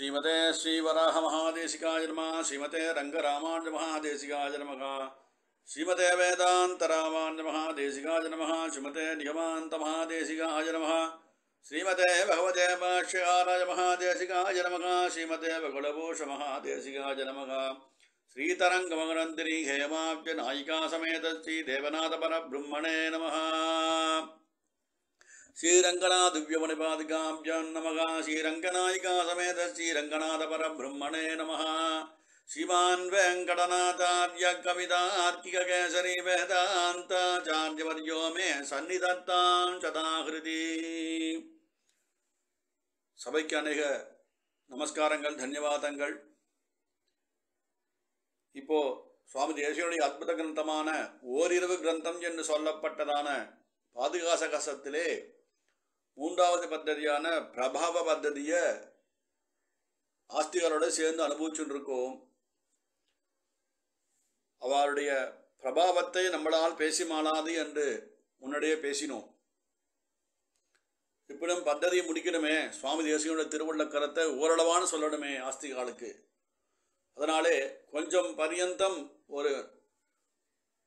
ಶ್ರೀಮತೆ ಶ್ರೀ ವರಾಹ ಮಹಾದೇಶಿಕಾಯ ನಮಃ ಶ್ರೀಮತೆ ರಂಗರಾಮಾಂಜ ಮಹಾದೇಶಿಕಾಯ ನಮಃ ಶ್ರೀಮತೆ ವೇದಾಂತರಾಮಾಂಜ ಮಹಾದೇಶಿಕಾಯ ನಮಃ ಶ್ರೀಮತೆ ನಿಗಮಾಂತ ಮಹಾದೇಶಿಕಾಯ ನಮಃ ಶ್ರೀಮತೆ ಭಗವತೆ ಭಾಷ್ಯಕಾರಾಯ ಮಹಾದೇಶಿಕಾಯ ನಮಃ ಶ್ರೀಮತೆ ಬಗುಳಭೂಷ ಮಹಾದೇಶಿಕಾಯ ನಮಃ శ్రీతరంగమగనందిని హేమాబ్జ నాయికా సమేత శ్రీ దేవనాథ పర బ్రహ్మణే నమ श्रीरङ्गनादिव्यमणिपादिकाभ्यां नमः श्रीरङ्गनायिका समेत श्रीरङ्गनाथ परब्रह्मणे नमः श्रीमान् वेङ्कटनाथार्य कवितार्किककेसरी वेदान्ताचार्यवर्यो मे सन्निधत्तां சதாகிருதி சபைக்கு அநேக நமஸ்காரங்கள் தன்யவாதங்கள் இப்போ சுவாமி தேசியனுடைய அற்புத கிரந்தமான ஓரிரவு கிரந்தம் என்று சொல்லப்பட்டதான பாதுகாசகசத்திலே மூன்றாவது பத்ததியான பிரபாவ பத்ததியை ஆஸ்திகளோட சேர்ந்து அனுபவிச்சுட்டு இருக்கோம் அவருடைய பிரபாவத்தை நம்மளால் பேசி மாளாது என்று முன்னாடியே பேசினோம். இப்படியும் பத்ததியை முடிக்கணுமே சுவாமி தேசியனுடைய திருவுள்ள கருத்தை ஓரளவான சொல்லணுமே ஆஸ்திகாலுக்கு. அதனாலே கொஞ்சம் பரியந்தம் ஒரு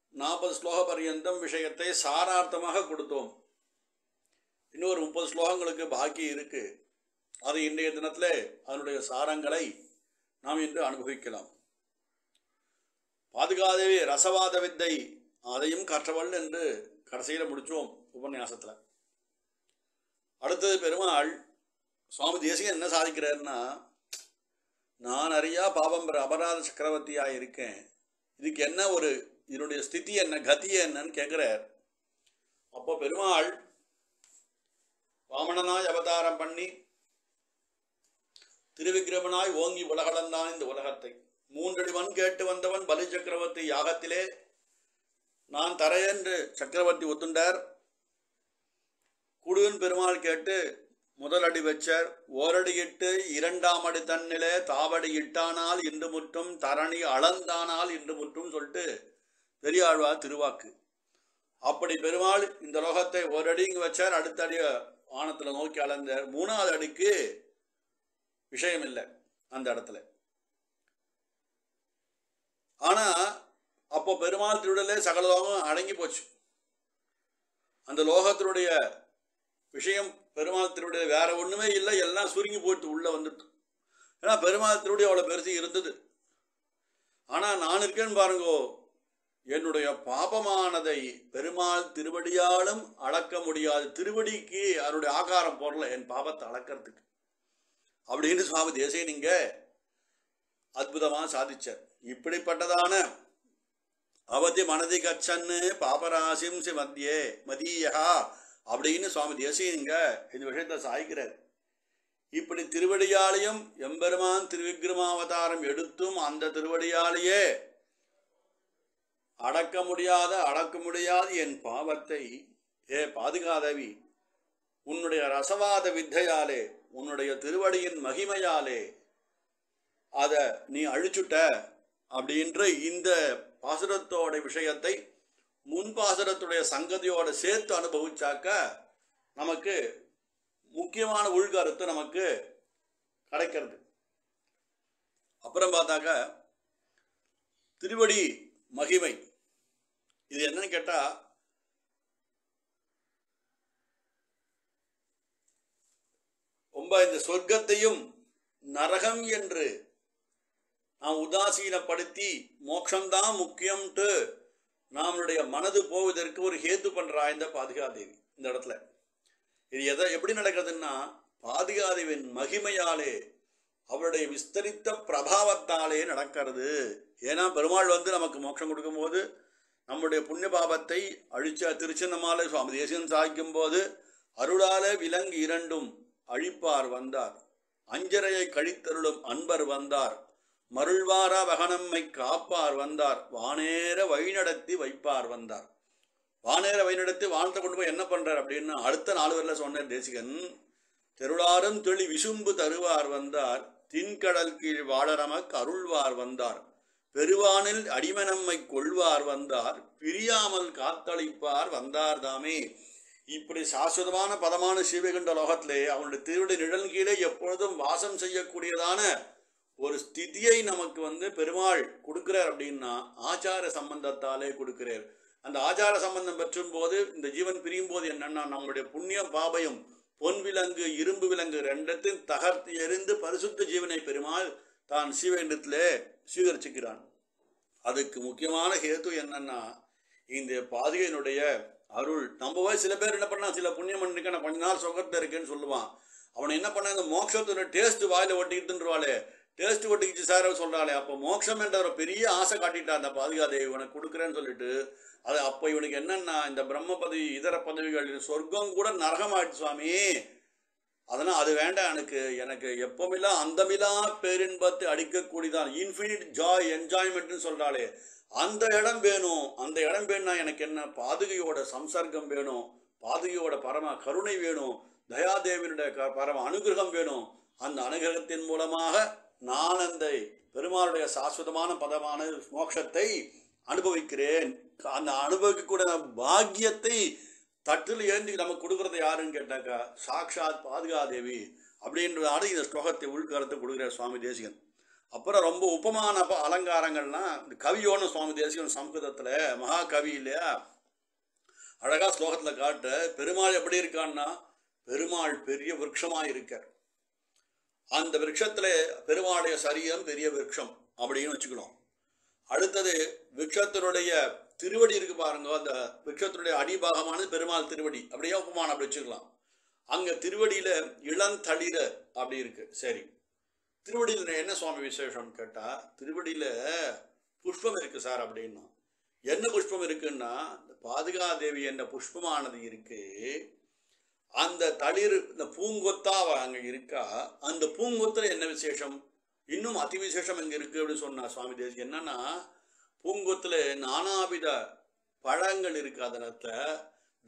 நாற்பது ஸ்லோக பரியந்தம் விஷயத்தை சாரார்த்தமாக கொடுத்தோம். இன்னொரு முப்பது ஸ்லோகங்களுக்கு பாக்கி இருக்கு. அது இன்றைய தினத்தில் அதனுடைய சாரங்களை நாம் இன்று அனுபவிக்கலாம். பாதுகாதேவி ரசவாத வித்தை அதையும் கற்றவள் என்று கடைசியில் முடித்தோம் உபன்யாசத்தில். அடுத்தது பெருமாள் சுவாமி தேசிகன் என்ன சாதிக்கிறாருன்னா நான் அறியா பாபம் பெற அபராத சக்கரவர்த்தியாக இருக்கேன். இதுக்கு என்ன ஒரு இதனுடைய ஸ்திதி என்ன கதி என்னன்னு கேட்குறார் அப்போ பெருமாள் வாமனனாய் அவதாரம் பண்ணி திருவிக்கிரமனாய் ஓங்கி உலகளந்தான் இந்த உலகத்தை. மூன்றடிவன் கேட்டு வந்தவன் பலி சக்கரவர்த்தி யாகத்திலே நான் தரையென்று சக்கரவர்த்தி ஒத்துண்டார். குடுவன் பெருமாள் கேட்டு முதல் அடி வச்சர். ஓரடி இட்டு இரண்டாம் அடி தன்னிலே தாவடி இட்டானால் இன்று முற்றும் தரணி அளந்தானால் இன்று முற்றும் சொல்லிட்டு பெரியாழ்வார் திருவாக்கு. அப்படி பெருமாள் இந்த லோகத்தை ஒரு அடி இங்கு வச்சார். அடுத்த அடி வானத்தில் நோக்கி அளந்த மூணாவது அடிக்கு விஷயம் இல்லை அந்த இடத்துல. ஆனா அப்போ பெருமாள் திருடலே சகலலோகம் அடங்கி போச்சு. அந்த லோகத்தினுடைய விஷயம் பெருமாள் திருடைய வேற ஒண்ணுமே இல்லை எல்லாம் சுருங்கி போயிட்டு உள்ள வந்துட்டு. ஏன்னா பெருமாள் திருடைய அவ்வளோ பெருசு இருந்தது. ஆனா நான் இருக்கேன்னு பாருங்கோ என்னுடைய பாபமானதை பெருமாள் திருவடியாலும் அளக்க முடியாது. திருவடிக்கு அவருடைய ஆகாரம் போடல என் பாபத்தை அளக்கிறதுக்கு. அப்படின்னு சுவாமி தேசிய நீங்க அற்புதமாக சாதிச்சார். இப்படிப்பட்டதான அவதி மனதி கச்சன்னு பாபராசிம் சி மத்தியே மதியா அப்படின்னு சுவாமி தேசியங்க இந்த விஷயத்தை சாய்க்கிறார். இப்படி திருவடியாலையும் எம்பெருமான் திருவிக்ரமாவதாரம் எடுத்தும் அந்த திருவடியாலேயே அடக்க முடியாத அடக்க முடியாது என் பாவத்தை. ஏ பாதுகாதவி உன்னுடைய ரசவாத வித்தையாலே உன்னுடைய திருவடியின் மகிமையாலே அதை நீ அழிச்சுட்ட அப்படின்ற இந்த பாசுரத்தோட விஷயத்தை முன்பாசுரத்துடைய சங்கதியோட சேர்த்து அனுபவிச்சாக்க நமக்கு முக்கியமான உள்கருத்து நமக்கு கிடைக்கிறது. அப்புறம் பார்த்தாக்க திருவடி மகிமை. இது என்னன்னு கேட்டா ரொம்ப இந்த சொர்க்கத்தையும் நரகம் என்று நாம் உதாசீனப்படுத்தி மோட்சம்தான் முக்கியம்ட்டு நம்மளுடைய மனது போவதற்கு ஒரு ஹேத்து பண்றா இந்த பாதுகாதேவி இந்த இடத்துல. இது எதை எப்படி நடக்கிறதுன்னா பாதுகாதேவின் மகிமையாலே அவருடைய விஸ்தரித்த பிரபாவத்தாலே நடக்கிறது. ஏன்னா பெருமாள் வந்து நமக்கு மோட்சம் கொடுக்கும்போது நம்முடைய புண்ணிய பாபத்தை அழிச்ச திருச்சின்னமாலை சுவாமி தேசியம் சாய்க்கும் போது அருளால விலங்கு இரண்டும் அழிப்பார் வந்தார். அஞ்சரையை கழித்தருளும் அன்பர் வந்தார். மருள்வாரா வகனம்மை காப்பார் வந்தார். வானேர வழிநடத்தி வைப்பார் வந்தார். வானேர வழிநடத்தி வானத்தை கொண்டு போய் என்ன பண்றார் அப்படின்னு அடுத்த நாலு பேர்ல சொன்ன தேசிகன். தெருளாரும் தெளி விசும்பு தருவார் வந்தார். தின்கடல் கீழ் வாழரமக் அருள்வார் வந்தார். பெருவானில் அடிமனம்மை கொள்வார் வந்தார் பிரியாமல் காத்தளிப்பார் வந்தார் தாமே. இப்படி சாஸ்வதமான பதமான சிவகண்ட லோகத்திலே அவனுடைய திருவிட நிழல் கீழே எப்பொழுதும் வாசம் செய்யக்கூடியதான ஒரு ஸ்திதியை நமக்கு வந்து பெருமாள் கொடுக்கிறார் அப்படின்னா ஆச்சார சம்பந்தத்தாலே கொடுக்கிறார். அந்த ஆச்சார சம்பந்தம் பெற்றும் போது இந்த ஜீவன் பிரியும் போது என்னன்னா நம்மளுடைய புண்ணிய பாபயம் பொன் விலங்கு இரும்பு விலங்கு ரெண்டத்தையும் தகர்த்து எறிந்து பரிசுத்த ஜீவனை பெருமாள் தான் சிவகண்டத்திலே சுவீகரிச்சுக்கிறான் அதுக்கு முக்கியமான ஹேத்து என்னன்னா இந்த பாதுகையினுடைய அருள். நம்ம போய் சில பேர் என்ன பண்ணா சில புண்ணியம் பண்ணிருக்க நான் கொஞ்ச நாள் சுகத்தில் இருக்கேன்னு சொல்லுவான். அவனை என்ன பண்ண இந்த மோட்சத்தோட டேஸ்ட் வாயில ஒட்டிக்கிட்டுருவாளே டேஸ்ட் ஒட்டிக்கிச்சு சார் சொல்றாளே. அப்போ மோட்சம் என்ற ஒரு பெரிய ஆசை காட்டிட்டான் அந்த பாதுகாதேவி உனக்கு கொடுக்குறேன்னு சொல்லிட்டு அது அப்போ இவனுக்கு என்னன்னா இந்த பிரம்ம பதவி இதர பதவிகள் சொர்க்கம் கூட நரகமாயிடுச்சு சுவாமி. அதனால் அது வேண்டாம் எனக்கு. எனக்கு எப்பவுமில்லா அந்தமில்லா பேரின்பத்தை அடிக்கக்கூடியதான். இன்ஃபினிட் ஜாய் என்ஜாய்மெண்ட்னு சொல்கிறாளே அந்த இடம் வேணும். அந்த இடம் வேணும்னா எனக்கு என்ன? பாதுகையோட சம்சர்க்கம் வேணும். பாதுகையோட பரம கருணை வேணும். தயாதேவியனுடைய க- பரம அனுகிரகம் வேணும். அந்த அனுகிரகத்தின் மூலமாக நான் அந்த பெருமாளுடைய சாஸ்வதமான பதமான மோட்சத்தை அனுபவிக்கிறேன். அந்த அனுபவிக்கக்கூடிய பாக்கியத்தை தட்டில் ஏந்தி நமக்கு கொடுக்கறது யாருன்னு கேட்டாக்கா சாக்ஷாத் பாதுகாதேவி அப்படின்றதால இந்த ஸ்லோகத்தை உள்கருத்தை கொடுக்குறார் சுவாமி தேசிகன். அப்புறம் ரொம்ப உபமான அப்போ அலங்காரங்கள்லாம் இந்த கவியோன்னு சுவாமி தேசிகன் சம்ஸ்கிருதத்தில் மகாகவி இல்லையா? அழகா ஸ்லோகத்தில் காட்ட பெருமாள் எப்படி இருக்கான்னா பெருமாள் பெரிய விரக்ஷமாக இருக்கார். அந்த விரக்ஷத்தில் பெருமாளுடைய சரீரம் பெரிய விரக்ஷம் அப்படின்னு வச்சுக்கணும். அடுத்தது விருட்சத்தினுடைய திருவடி இருக்கு பாருங்க. அந்த விருட்சத்தினுடைய அடிபாகமானது பெருமாள் திருவடி. அப்படியே உபமானம் அப்படி வச்சுக்கலாம். அங்க திருவடியில இளந்தளிர அப்படி இருக்கு. சரி. திருவடியில் என்ன சுவாமி விசேஷம் கேட்டா திருவடியில புஷ்பம் இருக்கு சார் அப்படின்னா. என்ன புஷ்பம் இருக்குன்னா இந்த பாதுகாதேவி என்ற புஷ்பமானது இருக்கு. அந்த தளிர் இந்த பூங்கொத்தா அங்க இருக்கா? அந்த பூங்கொத்துல என்ன விசேஷம்? இன்னும் அதி விசேஷம் எங்க இருக்கு அப்படின்னு சொன்னா சுவாமி தேசி என்னன்னா பூங்கொத்துல நானாவித பழங்கள் இருக்கு. அதனத்த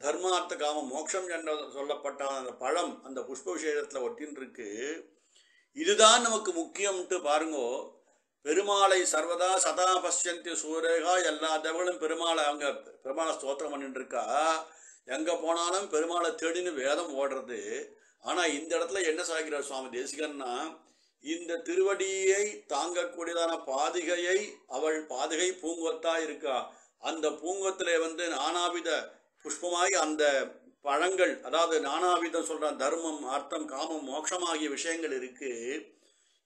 தர்மார்த்த காம மோட்சம் என்ற சொல்லப்பட்ட அந்த பழம் அந்த புஷ்ப விசேஷத்தில் ஒட்டின்னு இதுதான் நமக்கு முக்கியம்ட்டு பாருங்கோ. பெருமாளை சர்வதா சதா பசியந்தி சூரேகா எல்லா தேவர்களும் பெருமாளை அவங்க பெருமாளை ஸ்தோத்திரம் பண்ணிட்டு இருக்கா எங்கே போனாலும் பெருமாளை தேடின்னு வேதம் ஓடுறது. ஆனால் இந்த இடத்துல என்ன சாகிறார் சுவாமி தேசிகன்னா இந்த திருவடியை தாங்கக்கூடியதான பாதிகையை அவள் பாதிகை பூங்கொத்தா இருக்கா? அந்த பூங்கொத்திலே வந்து நானாவித புஷ்பமாய் அந்த பழங்கள் அதாவது நானாவிதம் சொல்ற தர்மம் அர்த்தம் காமம் மோட்சம் ஆகிய விஷயங்கள் இருக்கு.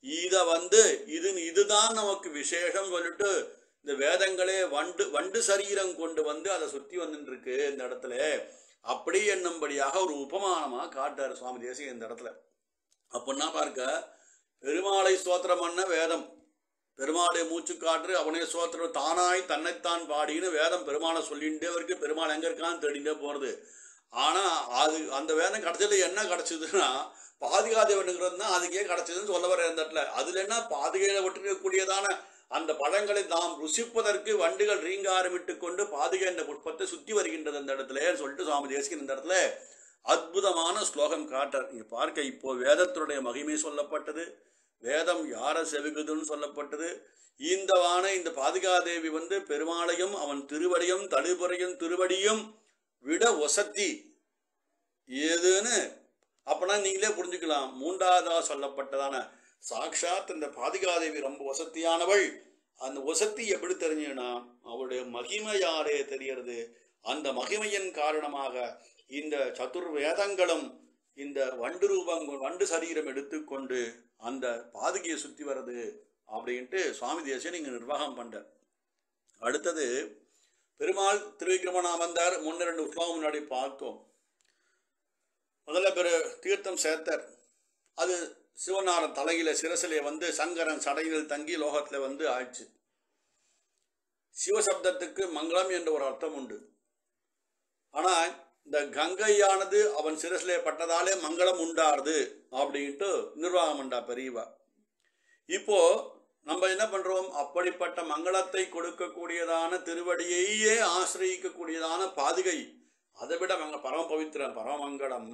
இதை வந்து இது இதுதான் நமக்கு விசேஷம் சொல்லிட்டு இந்த வேதங்களே வண்டு வண்டு சரீரம் கொண்டு வந்து அதை சுத்தி வந்துட்டு இருக்கு இந்த இடத்துல. அப்படி என்னும்படியாக ஒரு உபமானமாக காட்டார் சுவாமி தேசிக இந்த இடத்துல. அப்படின்னா பார்க்க பெருமாளை சோத்திரம் பண்ண வேதம். பெருமாளை மூச்சு காற்று அவனே சோத்திரம் தானாய் தன்னைத்தான் பாடின்னு வேதம் பெருமாளை சொல்லிகிட்டே இருக்கு. பெருமாள் எங்க இருக்கான்னு தேடிட்டே போறது. ஆனா அது அந்த வேதம் கிடைச்சது என்ன கிடைச்சதுன்னா பாதுகாதேவனுங்கிறது தான் அதுக்கே கிடைச்சதுன்னு சொல்ல வர இந்த இடத்துல. அதுல என்ன? பாதுகையில விட்டுக்கக்கூடியதான அந்த பழங்களை நாம் ருசிப்பதற்கு வண்டுகள் ரீங்காரமிட்டு கொண்டு பாதுகை என்ற புஷ்பத்தை சுத்தி வருகின்றது அந்த இடத்துல சொல்லிட்டு சுவாமி தேசிகன் இந்த இடத்துல. அற்புதமான ஸ்லோகம் காட்டார் நீங்க பார்க்க இப்போ வேதத்தினுடைய மகிமை சொல்லப்பட்டது. வேதம் யாரை செவிகுதுன்னு சொல்லப்பட்டது. இந்த வான இந்த பாதுகாதேவி வந்து பெருமாளையும் அவன் திருவடியும் தடுபுறையும் திருவடியும் விட ஒசத்தி. ஏதுன்னு? அப்பனா நீங்களே புரிஞ்சுக்கலாம். மூன்றாவதா சொல்லப்பட்டதான. சாக்ஷாத் இந்த பாதுகாதேவி ரொம்ப வசத்தியானவள் அந்த வசத்தி எப்படி தெரிஞ்சுன்னா அவளுடைய மகிமையாரே தெரியறது அந்த மகிமையின் காரணமாக இந்த சதுர் வேதங்களும் இந்த வண்டு ரூபம் வண்டு சரீரம் எடுத்துக்கொண்டு அந்த பாதுகையை சுற்றி வர்றது அப்படின்ட்டு சுவாமி தேசியன் இங்கே நிர்வாகம் பண்ணுற அடுத்தது பெருமாள் திருவிக்கிரமணா வந்தார் முன்ன ரெண்டு உற்சவம் முன்னாடி பார்த்தோம். முதல்ல பெரு தீர்த்தம் சேர்த்தார். அது சிவனாரன் தலையில சிரசிலே வந்து சங்கரன் சடையில் தங்கி லோகத்தில் வந்து ஆயிடுச்சு. சிவசப்தத்துக்கு மங்களம் என்ற ஒரு அர்த்தம் உண்டு. ஆனால் இந்த கங்கையானது அவன் சிரசிலே பட்டதாலே மங்களம் உண்டாருது அப்படின்ட்டு நிர்வாகம் பெரியவா. இப்போ நம்ம என்ன பண்றோம்? அப்படிப்பட்ட மங்களத்தை கொடுக்கக்கூடியதான திருவடியையே ஆசிரியக்கக்கூடியதான பாதுகை. அதை விட மங்க பரம பவித்திரம் பரமங்கடம்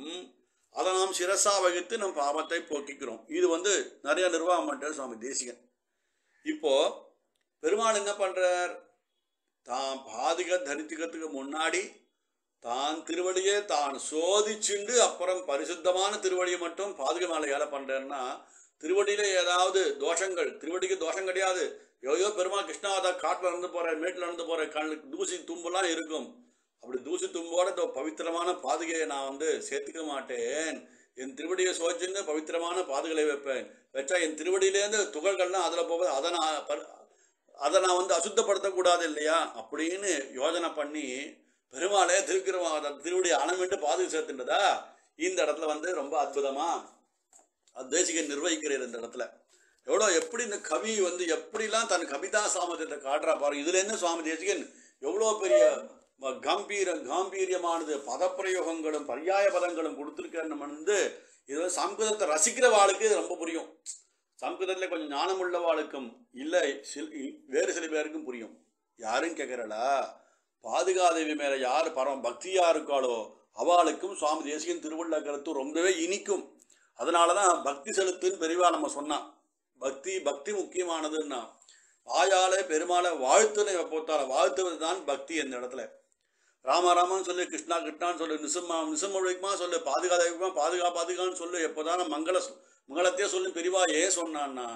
அதை நாம் சிரசா வகித்து நம் பாவத்தை போக்கிக்கிறோம். இது வந்து நிறைய நிர்வாகம் பண்றார் சுவாமி தேசிகன். இப்போ பெருமாள் என்ன பண்றார்? தான் பாதுக தரித்துக்கிறதுக்கு முன்னாடி தான் திருவடியே தான் சோதிச்சுண்டு அப்புறம் பரிசுத்தமான திருவடியை மட்டும் பாதுகை மேலே பண்ணுறேன்னா பண்றேன்னா திருவடியில ஏதாவது தோஷங்கள் திருவடிக்கு தோஷம் கிடையாது. யோயோ பெருமாள் கிருஷ்ணாவதா காட்டில் நடந்து போறேன் மேட்டில் நடந்து போகிற கண்ணுக்கு தூசி தும்புலாம் இருக்கும். அப்படி தூசி தும்போட பவித்திரமான பாதுகையை நான் வந்து சேர்த்துக்க மாட்டேன். என் திருவடியை சோதிச்சுன்னு பவித்திரமான பாதுகளை வைப்பேன். வச்சா என் திருவடியிலேருந்து துகள்கள்லாம் அதில் போவது அதை நான் ப- அதை நான் வந்து அசுத்தப்படுத்தக்கூடாது இல்லையா? அப்படின்னு யோஜனை பண்ணி பெருமாளே திருக்கிறவன் திருவடி அணமிட்டு பாதுகை சேர்த்துன்றதா இந்த இடத்துல வந்து ரொம்ப அற்புதமா தேசிகன் நிர்வகிக்கிறார் இந்த இடத்துல. எவ்வளோ எப்படி இந்த கவி வந்து எப்படிலாம் தன் கவிதா சாமர்த்தியத்தை காட்டுறா பாருங்க இதுல என்ன சுவாமி தேசிகன்? எவ்வளோ பெரிய கம்பீரம் கம்பீர காம்பீரியமானது பதப்பிரயோகங்களும் பரியாய பதங்களும் கொடுத்துருக்கேன்னு நம்ம வந்து இது வந்து சம்ஸ்கிருதத்தை ரசிக்கிறவாளுக்கு இது ரொம்ப புரியும். சம்ஸ்கிருதத்தில் கொஞ்சம் ஞானம் உள்ளவாளுக்கும் இல்லை சில் வேறு சில பேருக்கும் புரியும். யாரும் கேட்குறலா? பாதுகாதேவி மேலே யார் பரம பக்தியாக இருக்காளோ அவளுக்கும் சுவாமி தேசிகன் திருவள்ள கருத்து ரொம்பவே இனிக்கும். அதனால தான் பக்தி செலுத்துன்னு பெரியவா நம்ம சொன்னான். பக்தி பக்தி முக்கியமானதுன்னா வாயாலே பெருமாளை வாழ்த்துனை போத்தால வாழ்த்துவது தான் பக்தி இந்த இடத்துல. ராமராமன் சொல்லு கிருஷ்ணா கிருஷ்ணான்னு சொல்லு நிசம்மா நிசமொழிக்குமா சொல்லு பாதுகாதேவிக்குமா பாதுகா பாதுகான்னு சொல்லு எப்போதான மங்கள மங்களத்தையே சொல்லு. பெரிவா ஏன் சொன்னான்னா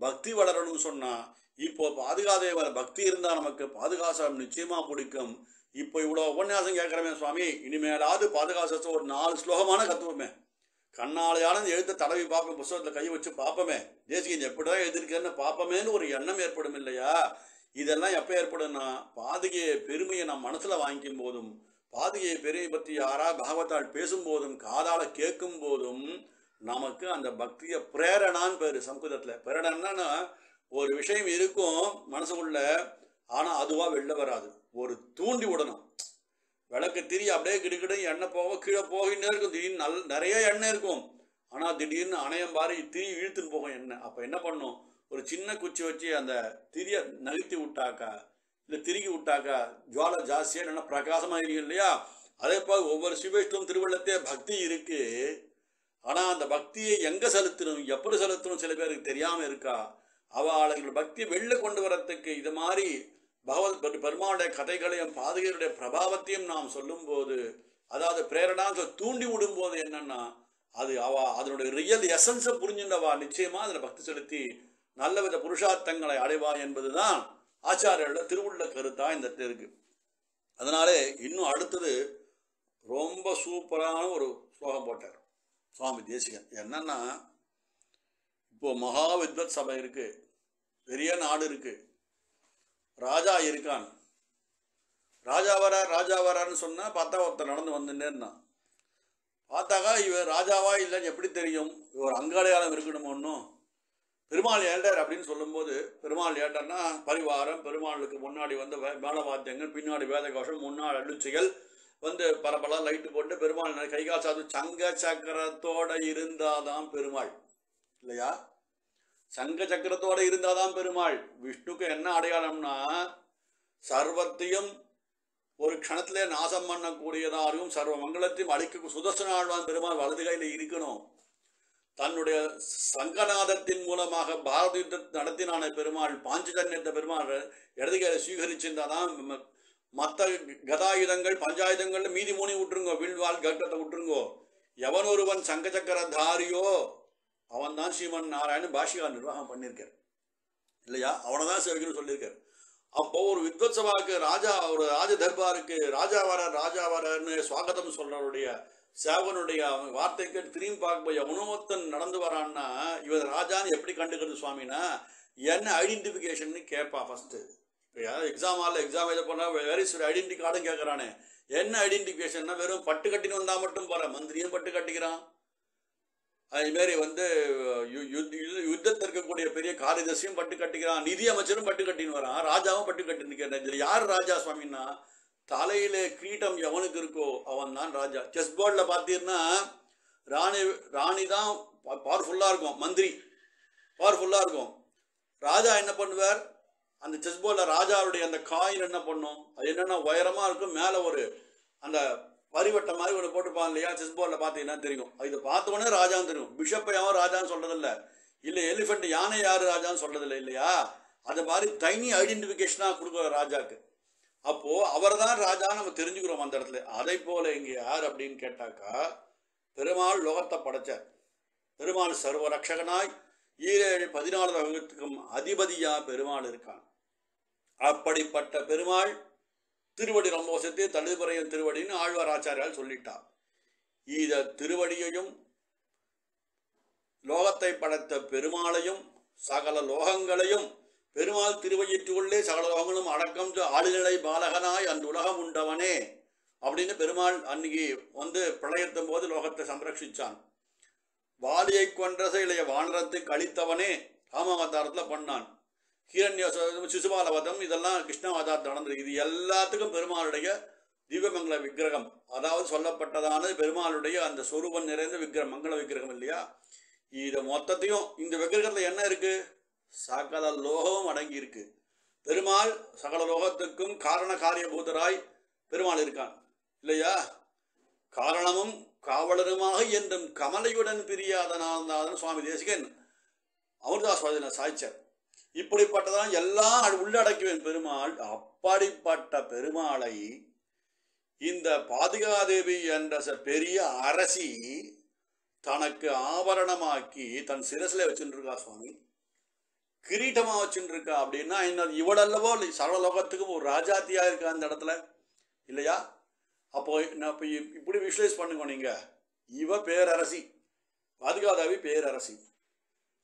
பக்தி வளரணும்னு சொன்னால் இப்போ பாதுகாதேவர் பக்தி இருந்தால் நமக்கு பாதுகாசம் நிச்சயமாக பிடிக்கும் இப்போ இவ்வளோ உபன்யாசம் கேட்குறமே சுவாமி இனிமேலாவது பாதுகாசத்தை ஒரு நாலு ஸ்லோகமான கத்துவோமே. கண்ணாலையான எழுத்த தடவி பார்ப்போம் புஸ்தகத்தில் கை வச்சு பார்ப்போமே. தேசிகன் எப்படிதான் எழுதிருக்கேன்னு பார்ப்போமேன்னு ஒரு எண்ணம் ஏற்படும் இல்லையா? இதெல்லாம் எப்போ ஏற்படும்னா பாதுகையை பெருமையை நம் மனசில் வாங்கிக்கும் போதும் பாதுகையை பெருமை பற்றி யாரா பாகவத்தால் பேசும்போதும் காதால் கேட்கும் போதும் நமக்கு அந்த பக்தியை பிரேரணான்னு பேர் சம்ஸ்கிருதத்தில். பிரேரணன்னா ஒரு விஷயம் இருக்கும் மனசுக்குள்ள ஆனால் அதுவாக வெளில வராது. ஒரு தூண்டி விடணும். விளக்கு திரி அப்படியே கிடுக்கிடு எண்ணெய் போக கீழே போகின்னே இருக்கும். திடீர்னு நல் நிறைய எண்ணெய் இருக்கும். ஆனால் திடீர்னு அணையம் பாரி திரி இழுத்துன்னு போகும் எண்ணெய். அப்போ என்ன பண்ணும்? ஒரு சின்ன குச்சி வச்சு அந்த திரியை நகர்த்தி விட்டாக்கா இல்லை திருகி விட்டாக்கா ஜுவாலை ஜாஸ்தியாக நல்லா பிரகாசமாக இருக்கு இல்லையா? அதே போல் ஒவ்வொரு சிவவிஷ்ணம் திருவள்ளத்தே பக்தி இருக்கு. ஆனால் அந்த பக்தியை எங்கே செலுத்தணும்? எப்படி செலுத்தணும்? சில பேருக்கு தெரியாமல் இருக்கா? அவளுடைய பக்தி வெளில கொண்டு வரத்துக்கு இது மாதிரி பகவத் பெருமானுடைய கதைகளையும் பாதகருடைய பிரபாவத்தையும் நாம் சொல்லும்போது அதாவது பிரேரணாங்க தூண்டி விடும்போது என்னன்னா அது அவ அதனுடைய ரியல் எசன்ஸை புரிஞ்சுண்டவா? நிச்சயமா அதில் பக்தி செலுத்தி நல்லவித புருஷார்த்தங்களை அடைவா என்பதுதான் ஆச்சாரியோட திருவுள்ள கருத்தா இந்த இடத்துல இருக்கு. அதனாலே இன்னும் அடுத்தது ரொம்ப சூப்பரான ஒரு ஸ்லோகம் போட்டார். சுவாமி தேசிகன். என்னன்னா இப்போ மகா வித்வத் சபை இருக்கு. பெரிய நாடு இருக்கு. ராஜா இருக்கான். ராஜா வரார் ராஜா வரான்னு சொன்னால் பார்த்தா ஒருத்தர் நடந்து வந்துட்டே இருந்தான். பார்த்தாக்கா இவர் ராஜாவா இல்லைன்னு எப்படி தெரியும்? இவர் அங்காடையாளம் இருக்கணும் ஒன்றும் பெருமாள் ஏண்டர் அப்படின்னு சொல்லும்போது பெருமாள் ஏண்டர்னா பரிவாரம் பெருமாளுக்கு முன்னாடி வந்து வே- மேளவாத்தியங்கள் பின்னாடி வேத கோஷம் முன்னாடி அழுச்சிகள் வந்து பரபல லைட்டு போட்டு பெருமாள் கைகால் கை கால் சாது சங்க சக்கரத்தோட இருந்தாதான் பெருமாள். இல்லையா? சங்க சக்கரத்தோட இருந்தாதான் பெருமாள். விஷ்ணுக்கு என்ன அடையாளம்னா சர்வத்தையும் ஒரு க்ஷணத்திலே நாசம் பண்ணக்கூடியதாகவும் சர்வ மங்களத்தையும் அழிக்க சுதர்சன ஆழ்வான் பெருமாள் வலது கையில் இருக்கணும். தன்னுடைய சங்கநாதத்தின் மூலமாக பாரத யுத்தத்தை நடத்தினான பெருமாள் பாஞ்சஜன்யத்தை பெருமாள் இடது கையில் சுவீகரிச்சிருந்தாதான் மற்ற கதாயுதங்கள் பஞ்சாயுதங்கள் மீதி மூணி விட்டுருங்கோ வில்வால் கட்டத்தை விட்டுருங்கோ. எவன் ஒருவன் சங்க சக்கர தாரியோ அவன் தான் ஸ்ரீமன் நாராயணன் பாஷிகா நிர்வாகம் பண்ணியிருக்கார். இல்லையா? அவனை தான் சேவிக்கணும்னு சொல்லியிருக்காரு. அப்போ ஒரு வித்வத் சபாவுக்கு ராஜா ஒரு ராஜ தர்பாருக்கு ராஜா வர ராஜா வரன்னு சுவாகத்தம் சொல்றவருடைய சேவனுடைய அவன் வார்த்தைக்கு திரும்பி பார்க்கும்போது உணவத்தன் நடந்து வரான்னா இவர் ராஜான்னு எப்படி கண்டுக்கிறது சுவாமினா என்ன ஐடென்டிஃபிகேஷன் கேட்பா ஃபஸ்ட்டு இப்போ யாராவது எக்ஸாம் ஆள் எக்ஸாம் எழுத போனால் வேறு சில ஐடென்டி கார்டும் கேட்குறானே என்ன ஐடென்டிஃபிகேஷன்னா வெறும் பட்டு கட்டின்னு வந்தால் மட்டும் போகிறேன் மந்திரியும் பட்டு கட்டிக்கிறான். அதுமாரி வந்து யு- யுத்தத்தில் இருக்கக்கூடிய பெரிய காரிதர்சியும் பட்டு கட்டிக்கிறான் நிதி அமைச்சரும் பட்டு கட்டின்னு வரான் ராஜாவும் பட்டு கட்டின்னு நிற்கிறான் யார் ராஜா சுவாமின்னா தலையில கிரீட்டம் எவனுக்கு இருக்கோ அவன் தான் ராஜா. செஸ் போர்டில் பார்த்தீங்கன்னா ராணி ராணி தான் பவர்ஃபுல்லாக இருக்கும் மந்திரி. பவர்ஃபுல்லாக இருக்கும். ராஜா என்ன பண்ணுவார்? அந்த செஸ் போர்டில் ராஜாவுடைய அந்த காயின் என்ன பண்ணும்? அது என்னென்னா உயரமாக இருக்கும் மேலே ஒரு அந்த வரிவட்ட மாதிரி ஒன்று போட்டுப்பான் இல்லையா? செஸ் போர்டில் பார்த்தீங்கன்னா தெரியும். இதை பார்த்த ராஜான்னு தெரியும். பிஷப்பை யாரும் ராஜான்னு சொல்றதில்ல. இல்லை எலிஃபெண்ட் யானை யார் ராஜான்னு சொல்றதில்ல இல்லையா? அது மாதிரி தனி ஐடென்டிஃபிகேஷனாக கொடுக்குற ராஜாக்கு. அப்போ அவர்தான் ராஜா நம்ம தெரிஞ்சுக்கிறோம் அந்த இடத்துல. அதை போல இங்க யார் அப்படின்னு கேட்டாக்கா பெருமாள் லோகத்தை படைச்சார். பெருமாள் சர்வ ரட்சகனாய் ஈரேழு பதினாலு லோகத்துக்கும் அதிபதியா பெருமாள் இருக்கான். அப்படிப்பட்ட பெருமாள் திருவடி ரொம்ப வசதி தழுதுபறையும் திருவடின்னு ஆழ்வார் ஆச்சாரியால் சொல்லிட்டார். இத திருவடியையும் லோகத்தை படைத்த பெருமாளையும் சகல லோகங்களையும் பெருமாள் திருவயிற்றுள்ளே சகல லோகங்களும் அடக்கம் ஆளுநிலை பாலகனாய் அந்த உலகம் உண்டவனே அப்படின்னு பெருமாள் அன்னைக்கு வந்து பிரளயத்தும் போது லோகத்தை சம்ரட்சிச்சான். வாலியை கொன்ற இளைய வானரத்துக்கு கழித்தவனே ராமாவதாரத்தில் பண்ணான். ஹீரண்ய சிசுபாலவதம் இதெல்லாம் கிருஷ்ணாவதாரத்தில் நடந்தது இது எல்லாத்துக்கும் பெருமாளுடைய திவ்யமங்கல விக்கிரகம். அதாவது சொல்லப்பட்டதானது பெருமாளுடைய அந்த சொரூபம் நிறைந்த விக்கிரகம் மங்கள விக்கிரகம் இல்லையா? இது மொத்தத்தையும் இந்த விக்கிரகத்தில் என்ன இருக்கு? சகல லோகமும் அடங்கி இருக்கு. பெருமாள் சகல லோகத்துக்கும் காரண காரியபூதராய் பெருமாள் இருக்கான். இல்லையா? காரணமும் காவலருமாக என்றும் கமலையுடன் பிரியாதனாதான் சுவாமி தேசிகன். அமிர்தாஸ்வாதின சாய்ச்சர். இப்படிப்பட்டதான் எல்லாம் உள்ளடக்குவேன் பெருமாள் அப்படிப்பட்ட பெருமாளை இந்த பாதுகாதேவி என்ற பெரிய அரசி தனக்கு ஆபரணமாக்கி தன் சிரசில் வச்சுருக்கா சுவாமி? கிரீட்டமா வச்சுருக்கா அப்படின்னா என்ன இவளல்லவோ சகல லோகத்துக்கும் ஒரு ராஜாத்தியா இருக்கா அந்த இடத்துல? இல்லையா? அப்போ நான் இப்போ இப்படி விஷுவலைஸ் பண்ணுங்க நீங்க. இவ பேரரசி. பாதுகாதாவி பேரரசி.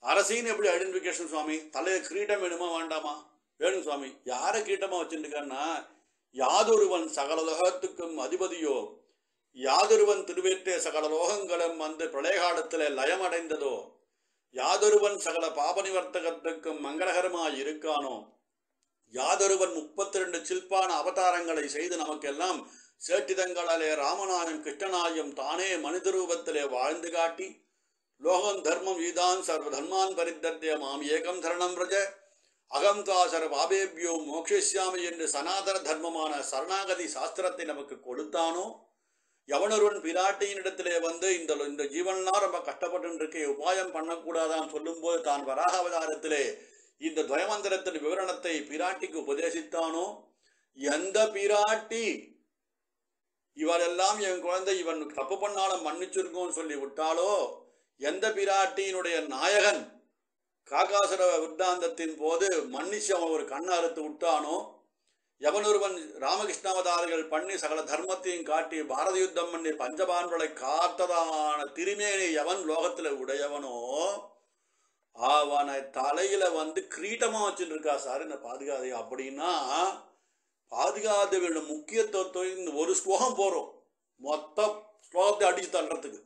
அரசின்னு எப்படி ஐடென்டிஃபிகேஷன் சுவாமி? தலையை கிரீட்டம் வேணுமா வேண்டாமா? வேணும் சுவாமி. யாரை கிரீட்டமாக வச்சுருக்கான்னா யாதொருவன் சகல லோகத்துக்கும் அதிபதியோ யாதொருவன் திருவேற்றே சகல லோகங்களும் வந்து பிரளயகாலத்தில் லயமடைந்ததோ யாதொருவன் சகல பாப நிவர்த்தகத்துக்கும் மங்களகரமாய் இருக்கானோ யாதொருவன் முப்பத்தி ரெண்டு சில்பான அவதாரங்களை செய்து நமக்கெல்லாம் சேட்டிதங்களாலே ராமநாதன் கிருஷ்ணனாயும் தானே மனித ரூபத்திலே வாழ்ந்து காட்டி லோகம் தர்மம் ஈதான் சர்வ தர்மான் பரித்தர்த்திய மாம் ஏகம் சரணம் பிரஜ. அகம் தா சர்வ பாபேபியோ என்று சனாதன தர்மமான சரணாகதி சாஸ்திரத்தை நமக்கு கொடுத்தானோ? எவனொருவன் பிராட்டியினிடத்திலே வந்து இந்த இந்த ஜீவன்லாம் ரொம்ப கஷ்டப்பட்டு இருக்க உபாயம் பண்ணக்கூடாதான் சொல்லும்போது தான் வராக அவதாரத்திலே இந்த துவயமந்திரத்தின் விவரணத்தை பிராட்டிக்கு உபதேசித்தானோ? எந்த பிராட்டி? இவரெல்லாம் என் குழந்தை இவன் தப்பு பண்ணாலும் மன்னிச்சிருக்கோம்னு சொல்லி விட்டாலோ எந்த பிராட்டியினுடைய நாயகன் காகாசுர விருத்தாந்தத்தின் போது மன்னிச்சு அவன் ஒரு கண் அறுத்து விட்டானோ? எவனொருவன் ராமகிருஷ்ணாவதாரர்கள் பண்ணி சகல தர்மத்தையும் காட்டி பாரத யுத்தம் பண்ணி பஞ்சபான்களை காத்ததான திருமேனி எவன் லோகத்துல உடையவனோ? அவனை தலையில வந்து கிரீட்டமா வச்சுட்டு இருக்கா சார் இந்த பாதுகாதை. அப்படின்னா பாதுகாதவியோட முக்கியத்துவத்தை இந்த ஒரு ஸ்லோகம் போறோம். மொத்த ஸ்லோகத்தை அடிச்சு தள்ளுறதுக்கு.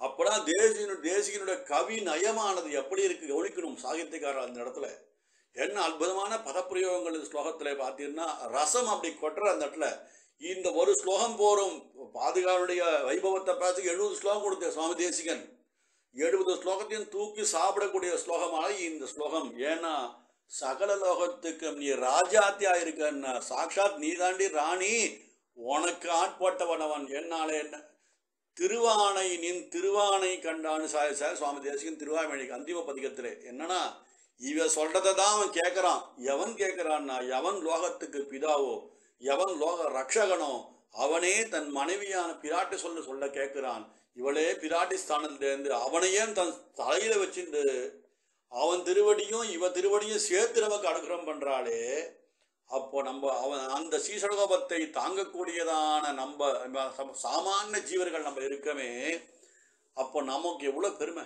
அப்பதான் தேசியனு தேசிகனுடைய கவி நயமானது எப்படி இருக்கு? கவனிக்கணும். சாகித்யக்காரர் அந்த இடத்துல. என்ன அற்புதமான பதப்பிரயோகங்கள் இந்த பார்த்தீங்கன்னா ரசம் அப்படி கொட்டுற அந்த இடத்துல. இந்த ஒரு ஸ்லோகம் போகிறோம் பாதுகாவுடைய வைபவத்தை பார்த்து எழுபது ஸ்லோகம் கொடுத்த சுவாமி தேசிகன். எழுபது ஸ்லோகத்தையும் தூக்கி சாப்பிடக்கூடிய ஸ்லோகமான இந்த ஸ்லோகம். ஏன்னா சகல லோகத்துக்கு நீ ராஜாத்தியா இருக்கன்னா சாட்சாத் நீ தாண்டி ராணி உனக்கு ஆட்பட்டவனவன் என்னால என்ன திருவானை நின் திருவானை கண்டான்னு சாய் சார் சுவாமி தேசிகன் திருவாய்மொழிக்கு அந்திம பதிகத்தில் என்னன்னா இவ சொல்றதை தான் அவன் கேட்குறான் எவன் கேட்குறான்னா எவன் லோகத்துக்கு பிதாவோ எவன் லோக ரக்ஷகனோ அவனே தன் மனைவியான பிராட்டி சொல்ல சொல்ல கேட்கிறான் இவளே பிராட்டி ஸ்தானத்திலேருந்து அவனையே தன் தலையில வச்சுட்டு அவன் திருவடியும் இவ திருவடியும் சேர்த்து நமக்கு அனுகிரகம் பண்றாளே அப்போ நம்ம அவன் அந்த சீசனகோபத்தை தாங்கக்கூடியதான நம்ம நம்ம சம- சாமானிய ஜீவர்கள் நம்ம இருக்கமே அப்போ நமக்கு எவ்வளோ பெருமை?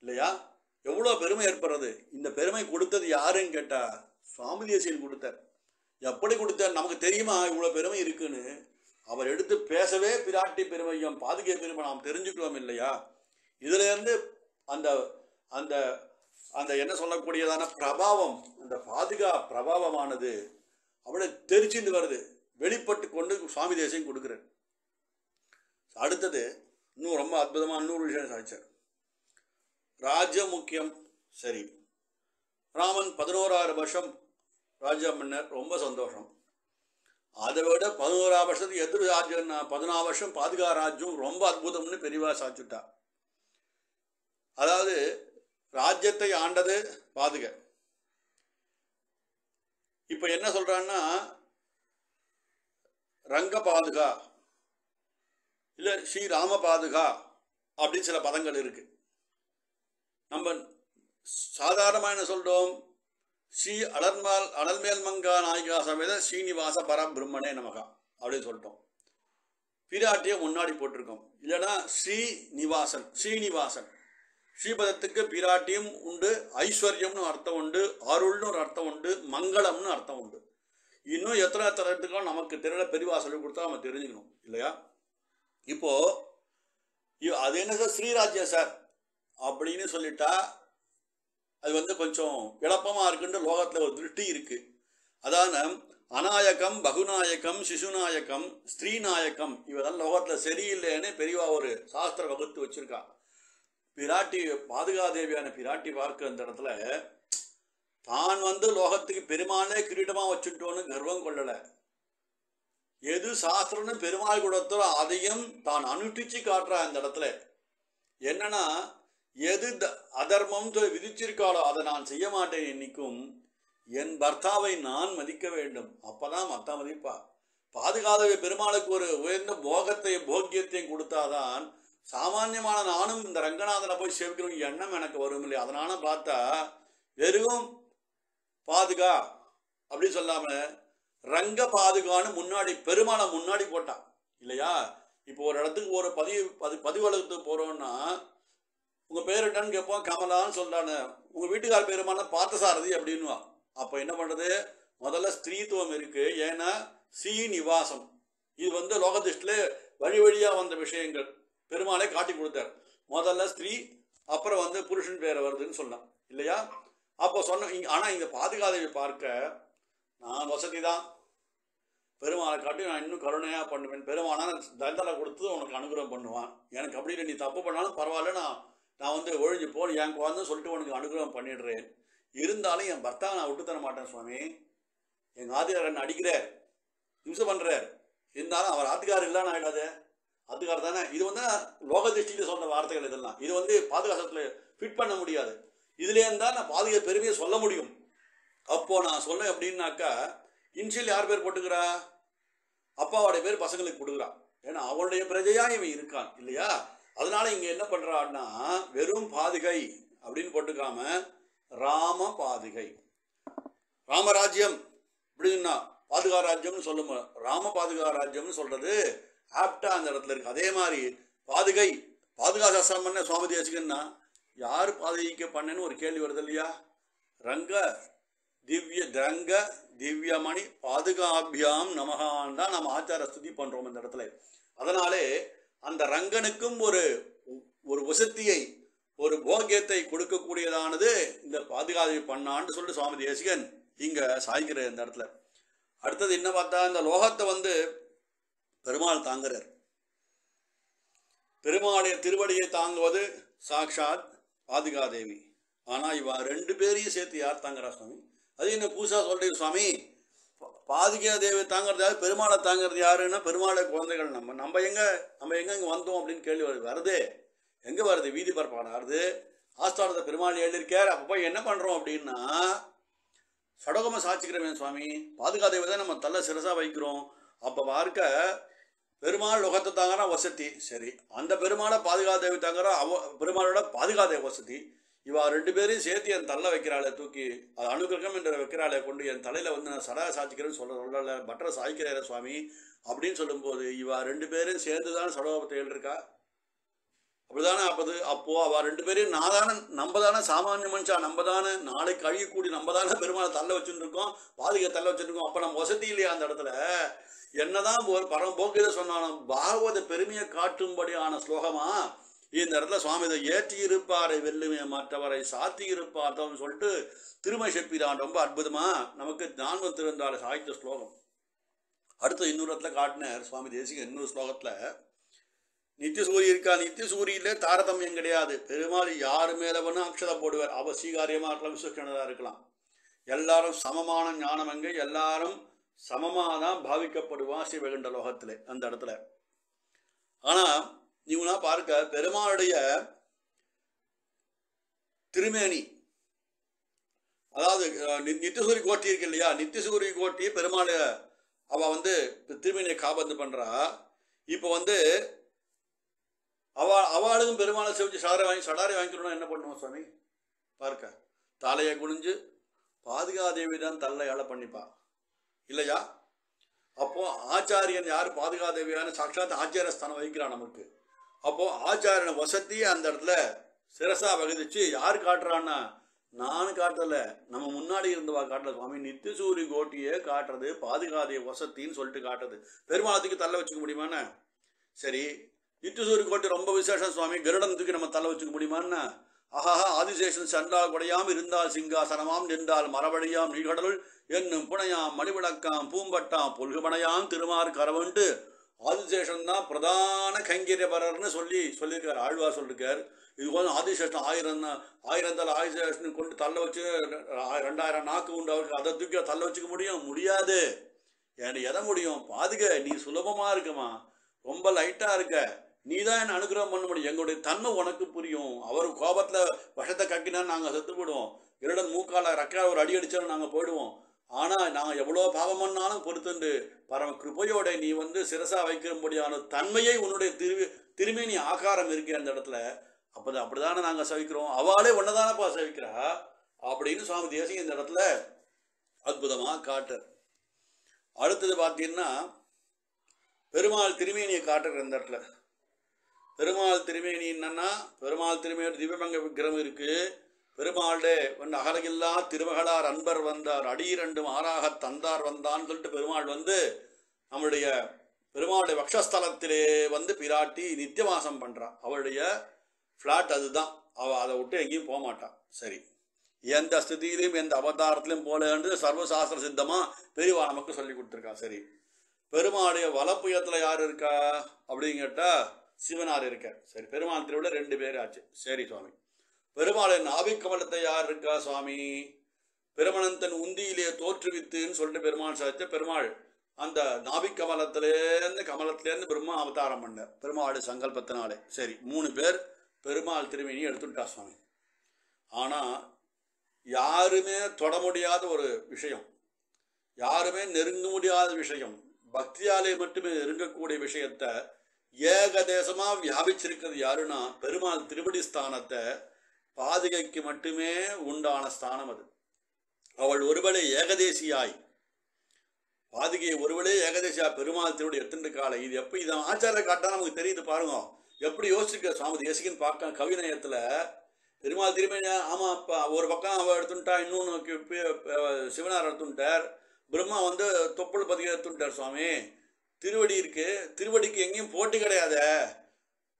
இல்லையா? எவ்வளோ பெருமை ஏற்படுறது? இந்த பெருமை கொடுத்தது யாருன்னு கேட்டா சுவாமி தேசியன் கொடுத்தார். எப்படி கொடுத்தார்? நமக்கு தெரியுமா இவ்வளோ பெருமை இருக்குன்னு? அவர் எடுத்து பேசவே பிராட்டி பெருமையும் பாதுகை பெருமை நாம் தெரிஞ்சுக்கிறோம் இல்லையா? இதுலேருந்து அந்த அந்த அந்த என்ன சொல்லக்கூடியதான பிரபாவம் அந்த பாதுகா பிரபாவமானது அவளை தெரிச்சுட்டு வருது. வெளிப்பட்டு கொண்டு சுவாமி தேசியம் கொடுக்குறார். அடுத்தது இன்னும் ரொம்ப அற்புதமான இன்னொரு விஷயம் சாதிச்சார். ராஜ்ய முக்கியம் சரி. ராமன் பதினோராயிரம் வருஷம் ராஜ்யம் பண்ணார் ரொம்ப சந்தோஷம். அதை விட பதினோரா வருஷத்துக்கு எதிர் ராஜ்யம் பதினாறு வருஷம் பாதுகா ராஜ்யம் ரொம்ப அற்புதம்னு பெரியவா சாச்சுட்டா அதாவது ராஜ்யத்தை ஆண்டது பாதுக. இப்ப என்ன சொல்றான்னா ரங்க பாதுகா இல்லை ஸ்ரீ ராம பாதுகா அப்படின்னு சில பதங்கள் இருக்கு. நம்ம சாதாரணமாக என்ன சொல்றோம்? ஸ்ரீ அலர்மால் அனல்மேல் மங்கா நாயகா சமேத ஸ்ரீனிவாச பரபிரம்மனே நமகா அப்படின்னு சொல்லிட்டோம். பிராட்டியை முன்னாடி போட்டிருக்கோம். இல்லைன்னா ஸ்ரீ நிவாசன் ஸ்ரீனிவாசன். ஸ்ரீபதத்துக்கு பிராட்டியும் உண்டு ஐஸ்வர்யம்னு அர்த்தம் உண்டு அருள்னு ஒரு அர்த்தம் உண்டு மங்களம்னு அர்த்தம் உண்டு. இன்னும் எத்தனை எத்தனை நமக்கு தெரியல பெரியவா சொல்லி கொடுத்தா நம்ம தெரிஞ்சுக்கணும் இல்லையா? இப்போ அது என்ன சார்? ஸ்ரீராஜ்யம் சார் அப்படின்னு சொல்லிட்டா அது வந்து கொஞ்சம் இழப்பமாக இருக்குன்ற லோகத்தில் ஒரு திருஷ்டி இருக்கு. அதான அநாயகம் பகுநாயகம் சிசுநாயகம் ஸ்ரீநாயகம் இவெல்லாம் லோகத்தில் சரியில்லைன்னு பெரியவா ஒரு சாஸ்திர வகுத்து வச்சிருக்கா. பிராட்டி பாதுகாதேவியான பிராட்டி பார்க்க அந்த இடத்துல தான் வந்து லோகத்துக்கு பெருமானே கிரீடமா வச்சுட்டோன்னு கர்வம் கொள்ளல. எது சாஸ்திரம்னு பெருமாள் கொடுத்தோ அதையும் தான் அனுஷ்டிச்சு காட்டுறா அந்த இடத்துல. என்னன்னா எது த- அதர்மம் விதிச்சிருக்காளோ அதை நான் செய்ய மாட்டேன் என்னைக்கும் என் பர்த்தாவை நான் மதிக்க வேண்டும். அப்பதான் மத்தா மதிப்பா. பாதுகாதவை பெருமாளுக்கு ஒரு உயர்ந்த போகத்தையும் போக்கியத்தையும் கொடுத்தாதான் சாமானியமான நானும் இந்த ரங்கநாதனை போய் சேவிக்கணும் எண்ணம் எனக்கு வரும் இல்லையா? அதனால பார்த்தா வெறும் பாதுகா அப்படின்னு சொல்லாம ரங்க பாதுகான்னு முன்னாடி பெருமாளை முன்னாடி போட்டான் இல்லையா? இப்போ ஒரு இடத்துக்கு ஒரு பதிவு பதி பதிவலகத்துக்கு போறோம்னா உங்க பேர் என்னன்னு கேட்போம் கமலான்னு சொல்றானு. உங்க வீட்டுக்கார பேருமான பார்த்தசாரதி அப்படின்னுவா. அப்ப என்ன பண்றது? முதல்ல ஸ்திரீத்துவம் இருக்கு. ஏன்னா சீ நிவாசம் இது வந்து லோகதிஷ்டில வழி வழியா வந்த விஷயங்கள். பெருமாளை காட்டி கொடுத்தார். முதல்ல ஸ்திரீ அப்புறம் வந்து புருஷன் பேரை வருதுன்னு சொன்னான். இல்லையா? அப்போ சொன்ன ஆனால் ஆனா இங்க பாதுகாதவை பார்க்க நான் வசதி தான். பெருமாளை காட்டி நான் இன்னும் கருணையாக பண்ணுவேன். பெருமானா தண்டனை கொடுத்து உனக்கு அனுகிரகம் பண்ணுவான். எனக்கு அப்படி இல்லை, நீ தப்பு பண்ணாலும் பரவாயில்ல நான் நான் வந்து ஒழிஞ்சு போல் என் குழந்தை சொல்லிட்டு உனக்கு அனுகிரகம் பண்ணிடுறேன். இருந்தாலும் என் பர்த்தாவை நான் விட்டு தர மாட்டேன் சுவாமி. எங்கள் ஆதிகாரன் அடிக்கிறார். இம்சம் பண்ணுறார் இருந்தாலும் அவர் ஆத்துக்காரர் இல்லைன்னு ஆயிடாது. அதுக்காக தானே இது வந்து லோக திருஷ்டியில் சொன்ன வார்த்தைகள் இதெல்லாம். இது வந்து பாதுகாசத்தில் ஃபிட் பண்ண முடியாது. இதுலேருந்து தான் நான் பாதுகா பெருமையை சொல்ல முடியும். அப்போது நான் சொல்ல அப்படின்னாக்கா இன்ஷியல் யார் பேர் போட்டுக்கிறா? அப்பாவோடைய பேர் பசங்களுக்கு கொடுக்குறான் ஏன்னா அவளுடைய பிரஜையா இவன் இருக்கான் இல்லையா? அதனால இங்க என்ன பண்றான்னா வெறும் பாதுகை அப்படின்னு போட்டுக்காம ராம பாதுகை. ராமராஜ்யம் அப்படின்னா பாதுகா ராஜ்யம்னு சொல்லும் ராம பாதுகா ராஜ்யம்னு சொல்றது ஆப்டா அந்த இடத்துல இருக்கு. அதே மாதிரி பாதுகை பாதுகா சாஸ்திரம் பண்ண சுவாமி தேசிகன்னா யார் பாதுகைக்க பண்ணேன்னு ஒரு கேள்வி வருது இல்லையா? ரங்க திவ்ய ரங்க திவ்யமணி பாதுகாபியாம் நமகான் தான் நம்ம ஆச்சார ஸ்துதி பண்றோம் இந்த இடத்துல. அதனாலே அந்த ரங்கனுக்கும் ஒரு ஒரு வசத்தியை ஒரு போக்கியத்தை கொடுக்கக்கூடியதானது இந்த பாதுகாப்பு பண்ணான்னு சொல்லிட்டு சுவாமி தேசிகன் இங்க சாய்கிற இந்த இடத்துல. அடுத்தது என்ன பார்த்தா இந்த லோகத்தை வந்து பெருமாள் தாங்குறார். பெருமாளுடைய திருவடியை தாங்குவது சாக்ஷாத் பாதுகாதேவி ஆனால் இவா ரெண்டு பேரையும் சேர்த்து யார் தாங்குறா சுவாமி? அது என்ன பூசா சொல்றீங்க சுவாமி? பா- பாதுகா தேவி தாங்கிறது யார்? பெருமாளை தாங்கிறது யாருன்னா பெருமாளை குழந்தைகள். நம்ம நம்ம எங்க நம்ம எங்க இங்கே வந்தோம் அப்படின்னு கேள்வி வருது. வருது. எங்க வருது? வீதி பரப்பான? வருது. ஆஸ்தானத்தை பெருமாள் எழுதியிருக்கார். அப்போ போய் என்ன பண்றோம் அப்படின்னா சடகம சாட்சிக்கிறவன் சுவாமி. பாதுகா தேவி தான் நம்ம தள்ள சிறசாக வைக்கிறோம். அப்போ பார்க்க பெருமாள் நுகத்தை தாங்கினா வசதி. சரி அந்த பெருமாளை பாதுகாதேவி தாங்கிற அவ பெருமாளோட பாதுகாதேவி வசதி. இவா ரெண்டு பேரையும் சேர்த்து என் தள்ள வைக்கிறாளே தூக்கி அது அனுகிரகம் என்ற வைக்கிறாளே கொண்டு என் தலையில் வந்து நான் சடகை சாய்ச்சிக்கிறேன்னு சொல்ல சொல்லல பட்டரை சாய்க்கிறேன் சுவாமி அப்படின்னு சொல்லும்போது இவா ரெண்டு பேரும் சேர்ந்து தான் சடகோபத்தை எழுதிருக்கா அப்படிதானே அப்போது? அப்போ அவ ரெண்டு பேரையும் நான் தானே நம்ம தானே சாமானிய மனுஷா நம்ம தானே நாளைக்கு கழியக்கூடிய நம்ம தானே பெருமாளை தள்ள வச்சுருக்கோம் இருக்கோம் தள்ள வச்சுருக்கோம். அப்போ நம்ம வசதி இல்லையா அந்த இடத்துல? என்னதான் ஒரு பரம் சொன்னாலும் பாகவத பெருமையை காட்டும்படியான ஸ்லோகமா? இந்த இடத்துல சுவாமி இதை ஏற்றி இருப்பாரை வெல்லுமே மற்றவரை சாத்தி சொல்லிட்டு திருமை செப்பிதான் ரொம்ப அற்புதமா நமக்கு ஞானம் திருந்தால சாகித்ய ஸ்லோகம். அடுத்து இன்னொரு இடத்துல காட்டினார் சுவாமி தேசிக இன்னொரு ஸ்லோகத்தில் நித்திய சூரி இருக்கா? நித்திய சூரியில தாரதமியம் கிடையாது. பெருமாள் யாரு மேல வேணும் அக்ஷதம் போடுவார். அவ சீகாரியமா இருக்கலாம் விசுவக்கணதா இருக்கலாம். எல்லாரும் சமமான ஞானம் அங்கே எல்லாரும் சமமாதான் பாவிக்கப்படுவா சிவகண்ட லோகத்துல அந்த இடத்துல. ஆனா நீங்களா பார்க்க பெருமாளுடைய திருமேனி அதாவது நித்தியசூரி கோட்டி இருக்கு இல்லையா? நித்தியசூரி கோட்டி பெருமாள் அவ வந்து திருமேனியை காபந்து பண்றா. இப்போ வந்து அவா அவளுக்கும் பெருமாளை செவிச்சு சடாரை வாங்கி சடாரை வாங்கிக்கணும்னா என்ன பண்ணுவோம் சுவாமி? பார்க்க. தலையை குனிஞ்சு பாதுகாதேவி தான் தள்ள ஏழை பண்ணிப்பா. இல்லையா? அப்போ ஆச்சாரியன் யார்? பாதுகாதேவியான சாட்சாத் ஆச்சாரிய ஸ்தானம் வகிக்கிறான் நமக்கு. அப்போ ஆச்சாரியனை வசதியை அந்த இடத்துல சிரசா வகுதிச்சு யார் காட்டுறான்னா? நான் காட்டல. நம்ம முன்னாடி இருந்தவா காட்டல சுவாமி. நித்திசூரி கோட்டியே காட்டுறது பாதுகாதே வசத்தின்னு சொல்லிட்டு காட்டுறது. பெருமாளத்துக்கு தள்ள வச்சுக்க முடியுமாண்ணே சரி இட்டுசூரி கோட்டை ரொம்ப விசேஷம் சுவாமி. கருடன் தூக்கி நம்ம தள்ள வச்சுக்க முடியுமான்னா அஹஹா ஆதிசேஷன் சென்றால் குடையாம் இருந்தால் சிங்காசனமாம் நின்றால் மரபடியாம் நீகடலுள் என்னும் புனையாம் மணிவிளக்காம் பூம்பட்டாம் பொல்குமனையாம் திருமார் கரவன்ட்டு ஆதிசேஷன் தான் பிரதான கைங்கரியபரர்னு சொல்லி சொல்லியிருக்கார் ஆழ்வா சொல்லியிருக்கார். இது கொஞ்சம் ஆதிசேஷன் ஆயிரம் ஆயிரம் தலை ஆதிசேஷன் கொண்டு தள்ள வச்சு ரெண்டாயிரம் நாக்கு உண்டு அவருக்கு. அதை தூக்கி தள்ள வச்சுக்க முடியும்? முடியாது. ஏன் எதை முடியும்? பாதுக. நீ சுலபமாக இருக்குமா. ரொம்ப லைட்டாக இருக்க. நீ தான் என்ன அனுகிரகம் பண்ண முடியும். எங்களுடைய தன்மை உனக்கு புரியும். அவர் கோபத்தில் விஷத்தை கக்கினா நாங்கள் செத்து போயிடுவோம் இருடன் மூக்கால ரெக்கால ஒரு அடி அடிச்சாலும் நாங்கள் போயிடுவோம். ஆனால் நாங்கள் எவ்வளோ பாவம் பண்ணாலும் பொறுத்துண்டு பரம கிருபையோட நீ வந்து சிரசா வைக்கிறபடியான தன்மையை உன்னுடைய திரு திருமேனி ஆகாரம் இருக்கு அந்த இடத்துல. அப்போ அப்படி அப்படிதானே நாங்கள் சவிக்கிறோம். அவளே ஒன்னதானப்பா சவிக்கிறா? அப்படின்னு சுவாமி தேசியம் இந்த இடத்துல அற்புதமாக காட்டுற அடுத்தது பார்த்தீங்கன்னா பெருமாள் திருமேனியை காட்டுற இந்த இடத்துல. பெருமாள் திருமேனி என்னன்னா பெருமாள் திருமேனி திவ்யமங்க விக்கிரம் இருக்கு. பெருமாளே ஒன் அகலகில்லா திருமகளார் அன்பர் வந்தார் அடி ரெண்டும் ஆறாக தந்தார் வந்தான்னு சொல்லிட்டு பெருமாள் வந்து நம்மளுடைய பெருமாளுடைய வக்ஷஸ்தலத்திலே வந்து பிராட்டி நித்தியவாசம் பண்ணுறான் அவளுடைய ஃப்ளாட் அதுதான். அவள் அதை விட்டு எங்கேயும் போக மாட்டான் சரி. எந்த ஸ்திதியிலையும் எந்த அவதாரத்திலையும் போலன்றது சர்வசாஸ்திர சித்தமாக பெரியவா நமக்கு சொல்லி கொடுத்துருக்கா. சரி. பெருமாளுடைய வலப்புயத்துல யார் இருக்கா? அப்படின்னு கேட்டால் சிவனார் இருக்கார். சரி பெருமாள் திருவிழா ரெண்டு பேர் ஆச்சு சரி சுவாமி. பெருமாளின் ஆவிக்கமலத்தை யார் இருக்கா சுவாமி? பெருமனந்தன் உந்தியிலே தோற்றுவித்துன்னு சொல்லிட்டு பெருமாள் சாதித்த பெருமாள் அந்த நாபிக்கமலத்திலேருந்து கமலத்திலேருந்து பிரம்மா அவதாரம் பண்ண. பெருமாள் சங்கல்பத்தினாலே. சரி மூணு பேர் பெருமாள் திருமணி எடுத்துட்டா சுவாமி. ஆனால் யாருமே தொட முடியாத ஒரு விஷயம். யாருமே நெருங்க முடியாத விஷயம். பக்தியாலே மட்டுமே நெருங்கக்கூடிய விஷயத்த ஏகதேசமா வியாபிச்சிருக்கிறது யாருன்னா பெருமாள் திருப்படி ஸ்தானத்தை பாதுகைக்கு மட்டுமே உண்டான ஸ்தானம் அது. அவள் ஒருவளே ஏகதேசியாய். பாதுகையை ஒருவளே ஏகதேசியா பெருமாள் திருவடி எத்தனை காலை இது எப்போ இதை ஆச்சார காட்டா நமக்கு தெரியுது பாருங்க. எப்படி யோசிச்சிருக்க சுவாமி தேசிகன் பார்க்க கவிநயத்துல பெருமாள் திருமணி ஆமா அப்பா ஒரு பக்கம் அவள் எடுத்துட்டா இன்னொன்று சிவனார் எடுத்துட்டார். பிரம்மா வந்து தொப்புள் பதிக எடுத்துட்டார் சுவாமி. திருவடி இருக்கு. திருவடிக்கு எங்கேயும் போட்டி கிடையாதே.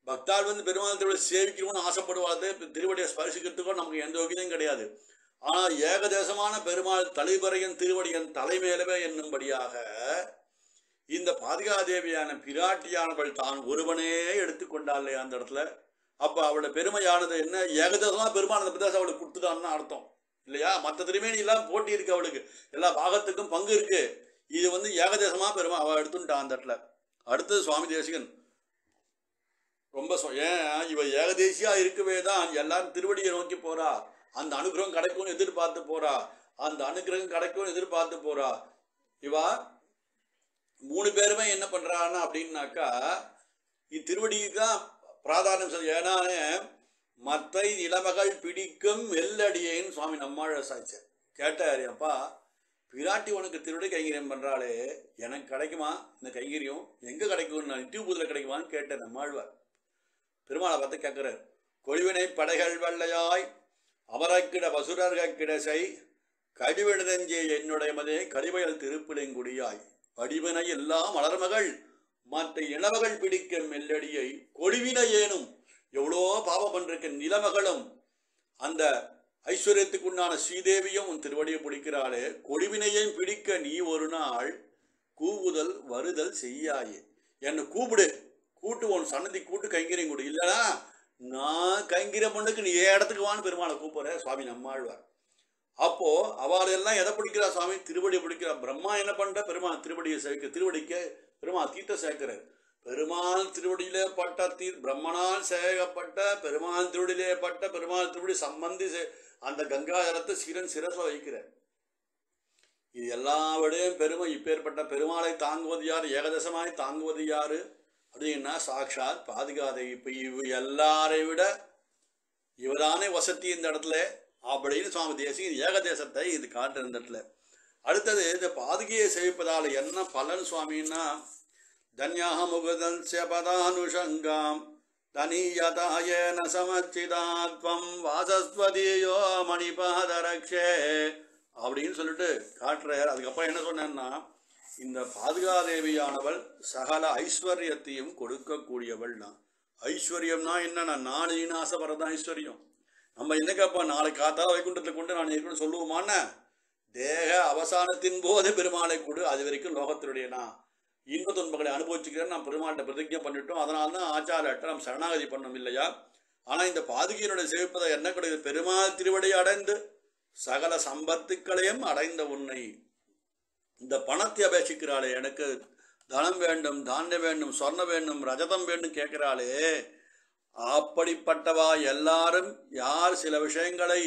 பக்தால் வந்து பெருமாள் திருவடி சேவிக்கணும்னு ஆசைப்படுவாது திருவடியை ஸ்பரிசிக்கிறதுக்கும் நமக்கு எந்த யோகியதையும் கிடையாது. ஆனால் ஏகதேசமான பெருமாள் தலைவரையன் திருவடியன் தலைமையிலவே என்னும்படியாக இந்த பாதுகாதேவியான பிராட்டியானவள் தான் ஒருவனே எடுத்துக்கொண்டாள் அந்த இடத்துல. அப்போ அவளோட பெருமையானது என்ன? ஏகதேசமாக பெருமாள் பிரதேசம் அவளுக்கு கொடுத்துதான்னு அர்த்தம். இல்லையா? மற்ற திருமேனி எல்லாம் போட்டி இருக்கு அவளுக்கு. எல்லா பாகத்துக்கும் பங்கு இருக்குது இது வந்து ஏகதேசமாக பெருமா? அவள் எடுத்துட்டான் அந்த இடத்துல. அடுத்தது சுவாமி தேசிகன். ரொம்ப ஏன் இவ ஏகதேசியா இருக்கவே தான் எல்லாரும் திருவடியை நோக்கி போறா. அந்த அனுகிரகம் கிடைக்கும்னு எதிர்பார்த்து போறா. அந்த அனுகிரகம் கிடைக்கும்னு எதிர்பார்த்து போறா. இவா மூணு பேருமே என்ன பண்றான்னா அப்படின்னாக்கா இத்திருவடிக்கு தான் பிராதானியம் சொல்லி ஏன்னா மத்தை இளமகள் பிடிக்கும் மெல்லடியேன்னு சுவாமி நம்மாழ சாய்ச்சார். கேட்டாரு அப்பா பிராட்டி உனக்கு திருவடி கைங்கரியம் பண்றாளே எனக்கு கிடைக்குமா? இந்த கைங்கரியம் எங்க கிடைக்கும் நான் யூடியூப்ல கிடைக்குமான்னு கேட்டேன் நம்மாழ்வார். பெருமாளை பார்த்து கேட்கிறார் கொழிவினை படைகள் வெள்ளையாய் அவரக்கிட வசுரர்கள் கிடசை கடிவிடுதஞ்சே என்னுடைய மதே கடிவயல் திருப்பிளைங்குடியாய் வடிவினை எல்லாம் மலர்மகள் மற்ற இளமகள் பிடிக்க மெல்லடியை கொடிவினை ஏனும் எவ்வளோ பாவம் பண்றிருக்க நிலமகளும் அந்த ஐஸ்வர்யத்துக்குண்டான ஸ்ரீதேவியும் உன் திருவடியை பிடிக்கிறாளே. கொடிவினையும் பிடிக்க நீ ஒரு நாள் கூவுதல் வருதல் செய்யாயே. என்னை கூப்பிடு. கூட்டு உன் சன்னதி கூட்டு கைங்கரியம் கொடு. இல்லைனா நான் கைங்கரியம் பண்ணுக்கு நீ ஏன் இடத்துக்கு வான்னு பெருமாளை கூப்பிடுற? சுவாமி நம்மாழ்வார். அப்போ அவள் எல்லாம் எதை பிடிக்கிறா சுவாமி? திருவடியை பிடிக்கிறா. பிரம்மா என்ன பண்ற? பெருமாள் திருவடியை சேர்க்க திருவடிக்க பெருமாள் தீர்த்த சேர்க்கிறார் பெருமாள் திருவடியிலே பட்ட தீர் பிரம்மனால் சேகப்பட்ட பெருமாள் திருவடியிலே பட்ட பெருமாள் திருவடி சம்பந்தி சே- அந்த கங்கா ஜலத்தை சிரன் சிரச வைக்கிறார். இது எல்லாவிடையும் பெருமை இப்பேற்பட்ட பெருமாளை தாங்குவது யார் ஏகதசமாய் தாங்குவது யாரு அப்படின்னா சாட்சாத் பாதுகாதேவி இப்போ இவ எல்லாரை விட இவரானே வசதி இந்த இடத்துல அப்படின்னு சுவாமி தேசிகன் ஏகதேசத்தை இது காட்டுற இந்த இடத்துல. அடுத்தது இந்த பாதுகையை சேவிப்பதால் என்ன பலன் சுவாமின்னா தன்யாக முகுதல்ய செபதானுஷங்காம். தனியதாயன சமச்சிதாத்வம் வாசஸ்வதியோ மணிபாதரக்ஷே அப்படின்னு சொல்லிட்டு காட்டுறார். அதுக்கப்புறம் என்ன சொன்னேன்னா இந்த பாதுகாதேவியானவள் சகல ஐஸ்வர்யத்தையும் கொடுக்கக்கூடியவள் தான் ஐஸ்வர்யம்னா என்னன்னா நாலு ஆசைப்படுறது ஐஸ்வர்யம். நம்ம என்ன கேட்போம்? நாளை காத்தா வைகுண்டத்தில் கொண்டு நான் இருக்கணும்னு சொல்லுவோமான தேக அவசானத்தின் போது பெருமாளை கொடு அது வரைக்கும் லோகத்தினுடைய நான் இன்ப துன்பங்களை அனுபவிச்சுக்கிறேன் நான் பெருமாள்கிட்ட பிரதிஜை பண்ணிட்டோம். அதனால தான் ஆச்சாரட்ட நாம் சரணாகதி பண்ணோம் இல்லையா? ஆனால் இந்த பாதுகையினுடைய சேவிப்பதை என்ன கிடையாது? பெருமாள் திருவடி அடைந்து சகல சம்பத்துக்களையும் அடைந்த உன்னை. இந்த பணத்தை அபேட்சிக்கிறாளே எனக்கு தனம் வேண்டும் தானியம் வேண்டும் சொர்ணம் வேண்டும் ரஜதம் வேண்டும் கேட்கிறாளே. அப்படிப்பட்டவா எல்லாரும் யார் சில விஷயங்களை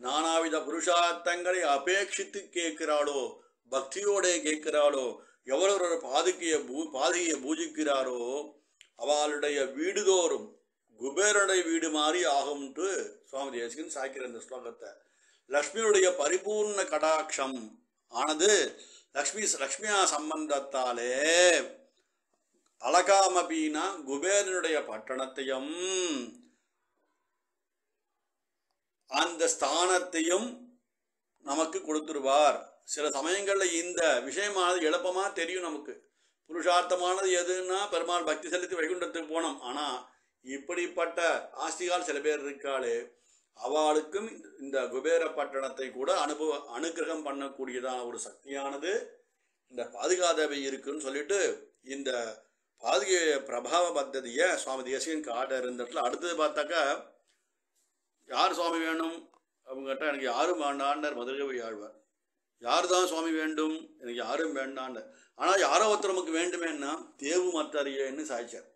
நானாவித புருஷார்த்தங்களை அபேட்சித்து கேட்கிறாளோ பக்தியோட கேட்கிறாளோ எவர் ஒரு பாதுகையை பூ பாதுகையை பூஜிக்கிறாரோ அவளுடைய வீடுதோறும் குபேரனுடைய வீடு மாதிரி ஆகும்ட்டு சுவாமி தேசிகன் சாய்க்கிற இந்த ஸ்லோகத்தை. லக்ஷ்மியுடைய பரிபூர்ண கடாட்சம் ஆனது லக்ஷ்மி லக்ஷ்மியா சம்பந்தத்தாலே அலகாமபீனா குபேரனுடைய பட்டணத்தையும் அந்த ஸ்தானத்தையும் நமக்கு கொடுத்துருவார். சில சமயங்களில் இந்த விஷயமானது எழுப்பமாக தெரியும் நமக்கு. புருஷார்த்தமானது எதுன்னா பெருமாள் பக்தி செலுத்தி வைகுண்டத்துக்கு போனோம். ஆனால் இப்படிப்பட்ட ஆஸ்திகால் சில பேர் இருக்காளே அவளுக்கும் இந்த குபேர பட்டணத்தை கூட அனுபவ அனுகிரகம் பண்ணக்கூடியதான ஒரு சக்தியானது இந்த பாதுகாதவை இருக்குன்னு சொல்லிட்டு இந்த பாதுகை பிரபாவ பத்ததியை சுவாமி தேசியன் காட்ட இடத்துல அடுத்தது பார்த்தாக்கா யார் சுவாமி வேணும்? அவங்ககிட்ட எனக்கு யாரும் வேண்டான்னர் மதுரகவி ஆழ்வார். யார் தான் சுவாமி வேண்டும்? எனக்கு யாரும் வேண்டான்னர் ஆனால் யாரோ ஒருத்தர் நமக்கு வேண்டுமேன்னா தேவு மற்றறியன்னு சாய்ச்சார்.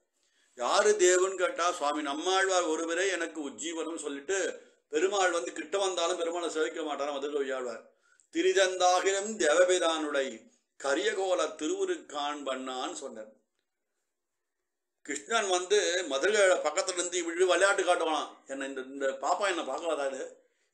யாரு தேவுன்னு கேட்டால் சுவாமி நம்மாழ்வார் ஒருவரே எனக்கு உஜ்ஜீவனம் சொல்லிட்டு பெருமாள் வந்து கிட்ட வந்தாலும் பெருமாளை சேவிக்க மாட்டாரா? மதுரை ஆழ்வார் திரிதந்தாகிரம் தேவபிரானுடை கரியகோல திருவுருக்கான் பண்ணான்னு சொன்னார். கிருஷ்ணன் வந்து மதுரை பக்கத்துல இருந்து விழு விளையாட்டு காட்டுவானாம். என்ன இந்த இந்த பாப்பா என்ன பார்க்கலாதாரு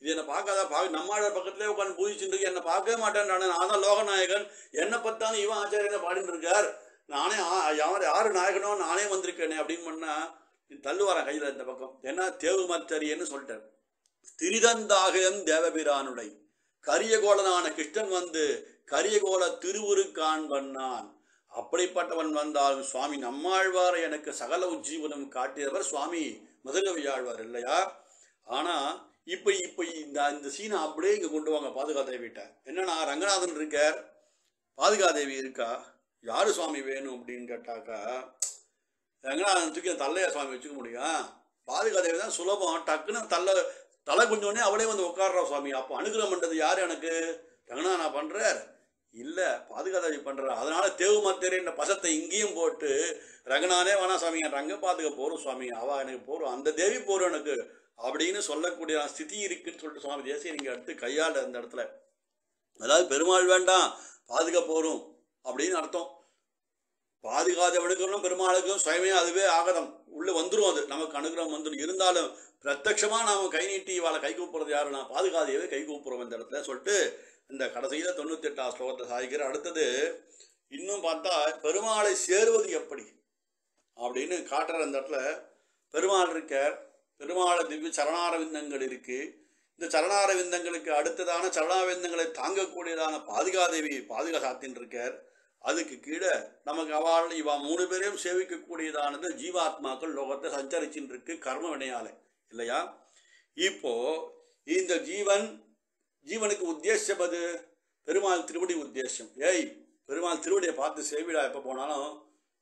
இது இது என்ன பார்க்காதா? பார்க்க நம்மாட பக்கத்திலே உட்காந்து பூஜிச்சுட்டு இருக்கு என்னை பார்க்கவே மாட்டேன் நான். தான் லோகநாயகன். என்ன பார்த்தாலும் இவன் ஆச்சாரியனை பாடிட்டு இருக்கார் நானே ஆ- யார் யாரு நாயகனோ நானே வந்திருக்கேனே அப்படின்னு பண்ணா தள்ளுவாரன் கையில் இந்த பக்கம். ஏன்னா தேவு மத்தரியன்னு சொல்லிட்டார். திரிதந்தாகயம் தேவபிரானுடை. கரியகோலனான கிருஷ்ணன் வந்து கரியகோல திருவுருக்கான் பண்ணான் அப்படிப்பட்டவன் வந்தாலும் சுவாமி நம்மாழ்வாரை எனக்கு சகல உஜ்ஜீவனம் காட்டியவர் சுவாமி. மதுரவியாழ்வார் இல்லையா? ஆனா இப்போ இப்போ இந்த இந்த சீனை அப்படியே இங்கே கொண்டு வாங்க பாதுகாதேவிட்ட என்னன்னா ரங்கநாதன் இருக்கார். பாதுகாதேவி இருக்கா? யாரு சுவாமி வேணும் அப்படின்னு கேட்டாக்கா ரங்கநாதன் தூக்கி தல்லையா சுவாமி வச்சுக்க முடியும் பாதுகாதேவி தான் சுலபம். டக்குன்னு தலை தலை கொஞ்சோடனே அவளே வந்து உட்கார்றா சுவாமி. அப்போ அனுகிரகம் பண்ணுறது யார் எனக்கு? ரங்கநாதனா பண்றார் இல்லை பாதுகாதேவி பண்ணுறா அதனால தேவு மத்தேரி என்ற பசத்தை இங்கேயும் போட்டு ரங்கநாதனே வேணா சுவாமி ரங்க பாதுக போகிறோம் சுவாமி. அவள் எனக்கு போகிறோம் அந்த தேவி போகிறோம் எனக்கு. அப்படின்னு சொல்லக்கூடிய ஸ்திதி இருக்குன்னு சொல்லிட்டு சுவாமி தேசிய நீங்கள் எடுத்து கையாள அந்த இடத்துல. அதாவது பெருமாள் வேண்டாம் பாதுகா போகிறோம் அப்படின்னு அர்த்தம். பாதுகாதவனுக்கும் பெருமாளுக்கும் சுயமே அதுவே ஆகதம் உள்ளே வந்துடும் அது. நமக்கு அனுகிரகம் வந்துடும் இருந்தாலும் பிரத்யமாக நாம் கை நீட்டி இவாளை கை கூப்பிட்றது யாருன்னா பாதுகாதையவே கை கூப்பிட்றோம் இந்த இடத்துல சொல்லிட்டு இந்த கடைசியில் தொண்ணூத்தி எட்டாம் ஸ்லோகத்தை சாதிக்கிற அடுத்தது இன்னும் பார்த்தா பெருமாளை சேருவது எப்படி? அப்படின்னு காட்டுற அந்த இடத்துல. பெருமாள் இருக்கார். பெருமாள திவ்ய சரணாரவிந்தங்கள் இருக்கு. இந்த சரணாரவிந்தங்களுக்கு அடுத்ததான சரணாரவிந்தங்களை தாங்கக்கூடியதான பாதுகாதேவி பாதுகா சாத்தின் இருக்கார். அதுக்கு கீழே நமக்கு அவள் இவா மூணு பேரையும் சேவிக்கக்கூடியதானது ஜீவாத்மாக்கள் லோகத்தை சஞ்சரிச்சுட்டு இருக்கு கர்ம வினையால. இல்லையா? இப்போ இந்த ஜீவன் ஜீவனுக்கு உத்தேசப்பது பெருமாள் திருவடி உத்தேசம். ஏய் பெருமாள் திருவடியை பார்த்து சேவிடா எப்போ போனாலும்.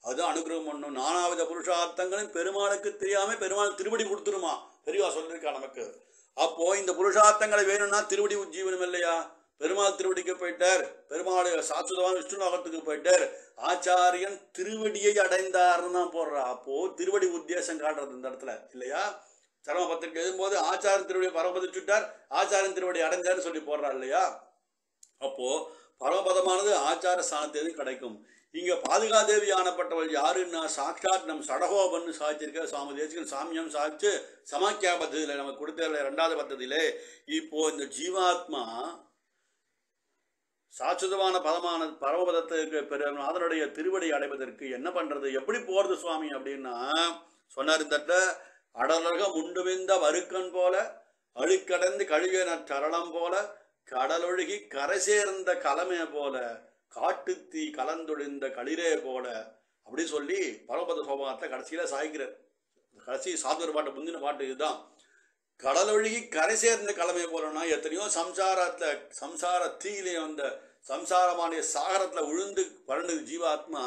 அது அனுகிரகம் பண்ணும். நானாவித புருஷார்த்தங்களும் பெருமாளுக்கு தெரியாம பெருமாள் திருவடி கொடுத்துருமா? பெரியவா சொல்லியிருக்கா நமக்கு. அப்போ இந்த புருஷார்த்தங்களை வேணும்னா திருவடி உஜ்ஜீவனம் இல்லையா? பெருமாள் திருவடிக்கு போயிட்டார். பெருமாள் சாஸ்வதமான விஷ்ணுலோகத்துக்கு போயிட்டார். ஆச்சாரியன் திருவடியை அடைந்தார்னு தான் போடுறா. அப்போ திருவடி உத்தேசம் காட்டுறது இந்த இடத்துல இல்லையா? சரம பத்திரிக்கை எழுதும்போது ஆச்சாரன் திருவடியை பரமபதிச்சுட்டார். ஆச்சாரன் திருவடி அடைஞ்சார்னு சொல்லி போடுறா இல்லையா? அப்போ பரமபதமானது ஆச்சார ஸ்தானத்திலிருந்து கிடைக்கும். இங்க பாதுகாதேவி ஆனப்பட்டவள் யாருன்னா சாட்சாத் நம் சடகோபன்னு சாதிச்சிருக்க சுவாமி தேசிகன் சாமியம் சாதிச்சு சமாக்கியா பத்ததியில நமக்கு கொடுத்த ரெண்டாவது பத்ததியிலே இப்போ இந்த ஜீவாத்மா சாட்சுதமான பதமான பரமபதத்துக்கு பிறகு அதனுடைய திருவடி அடைவதற்கு என்ன பண்றது? எப்படி போறது சுவாமி அப்படின்னா சொன்னார் இந்த அடலக முண்டுவிந்த வறுக்கன் போல அழுக்கடந்து கழுகின சரணம் போல கடலொழுகி கரை சேர்ந்த கலமே போல காட்டுத்தீ கலந்தொழிந்த களிரே போல அப்படி சொல்லி பரமபத சோபாகத்தை கடைசியில் சாய்க்கிறார். கடைசி சாதுர பாட்டு முந்தின பாட்டு இதுதான். கடலொழுகி கரை சேர்ந்த கலமை போலனா எத்தனையோ சம்சாரத்தை சம்சார தீயிலே வந்த சம்சாரமான சாகரத்தில் உழுந்து பரண்டது ஜீவாத்மா.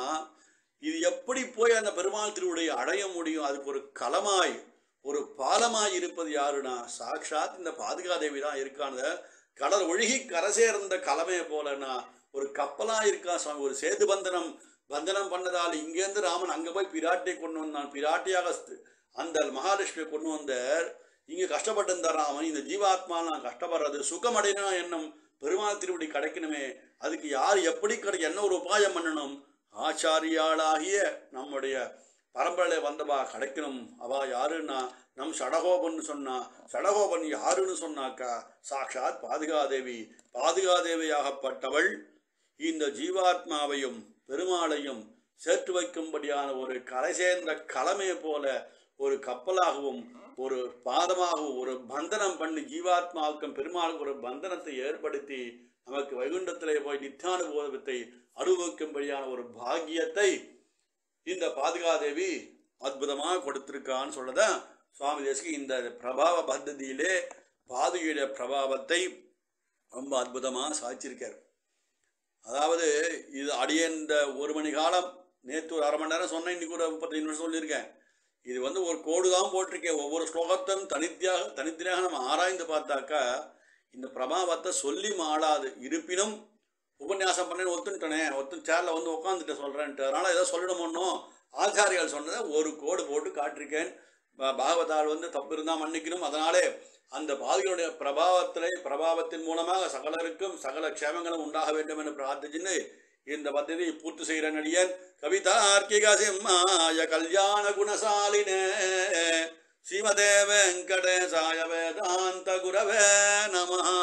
இது எப்படி போய் அந்த பெருமாள் திருவுடைய அடைய முடியும்? அதுக்கு ஒரு களமாய் ஒரு பாலமாய் இருப்பது யாருன்னா சாக்ஷாத் இந்த பாதுகாதேவி தான் இருக்கான. கடல் ஒழுகி கரை சேர்ந்த கலமையை போலன்னா ஒரு கப்பலா இருக்கா சுவாமி? ஒரு சேது பந்தனம் பந்தனம் பண்ணதால் இங்கேருந்து ராமன் அங்கே போய் பிராட்டியை கொண்டு வந்தான். பிராட்டியாக அந்த மகாலட்சுமியை கொண்டு வந்தார். இங்கே கஷ்டப்பட்டு ராமன். இந்த ஜீவாத்மா நான் கஷ்டப்படுறது சுகமடைனா என்னும் பெருமாள் திருவடி கிடைக்கணுமே. அதுக்கு யார் எப்படி கிடைக்க என்ன ஒரு உபாயம் பண்ணணும்? ஆச்சாரியாளாகிய நம்முடைய பரம்பரையில வந்தவா கிடைக்கணும். அவா யாருன்னா? நம் சடகோபன் சொன்னா சடகோபன் யாருன்னு சொன்னாக்கா சாக்ஷாத் பாதுகாதேவி. பாதுகாதேவியாகப்பட்டவள் இந்த ஜீவாத்மாவையும் பெருமாளையும் சேர்த்து வைக்கும்படியான ஒரு கரை சேர்ந்த கலமே போல ஒரு கப்பலாகவும் ஒரு பாதமாகவும் ஒரு பந்தனம் பண்ணி ஜீவாத்மாவுக்கும் பெருமாளுக்கும் ஒரு பந்தனத்தை ஏற்படுத்தி நமக்கு வைகுண்டத்திலே போய் நித்தியானுபோதத்தை அனுபவிக்கும்படியான ஒரு பாக்கியத்தை இந்த பாதுகாதேவி அற்புதமாக கொடுத்திருக்கான்னு சொல்லதான் சுவாமி தேசிக்கு இந்த பிரபாவ பத்ததியிலே பாதுகையுடைய பிரபாவத்தை ரொம்ப அற்புதமாக சாதிச்சிருக்கார் அதாவது இது அடியே இந்த ஒரு மணி காலம் நேற்று ஒரு அரை மணி நேரம் சொன்னேன் இன்னைக்கு ஒரு முப்பத்தஞ்சு நிமிஷம் சொல்லியிருக்கேன். இது வந்து ஒரு கோடு தான் போட்டிருக்கேன். ஒவ்வொரு ஸ்லோகத்தையும் தனித்தியாக தனித்தனியாக நம்ம ஆராய்ந்து பார்த்தாக்கா இந்த பிரபாவத்தை சொல்லி மாளாது. இருப்பினும் உபன்யாசம் பண்ணேன்னு ஒத்துட்டனே ஒத்து சேரில் வந்து உட்காந்துட்டு சொல்கிறேன்ட்டு அதனால் ஏதோ சொல்லணுமோ ஆச்சாரியால் சொன்னதை ஒரு கோடு போட்டு காட்டிருக்கேன். பாகவதால் வந்து தப்பு இருந்தால் மன்னிக்கணும். அதனாலே அந்த பாதிகளுடைய பிரபாவத்திலே பிரபாவத்தின் மூலமாக சகலருக்கும் சகல க்ஷேமங்களும் உண்டாக வேண்டும் என்று பிரார்த்திச்சுன்னு இந்த பദ്ധதியை பூர்த்தி செய்கிற நடிகன் கவிதார்க்கிக சிம்மாய கல்யாண குணசாலினே ஸ்ரீமதே வெங்கடேசாய வேதாந்த குரவே நமஹா.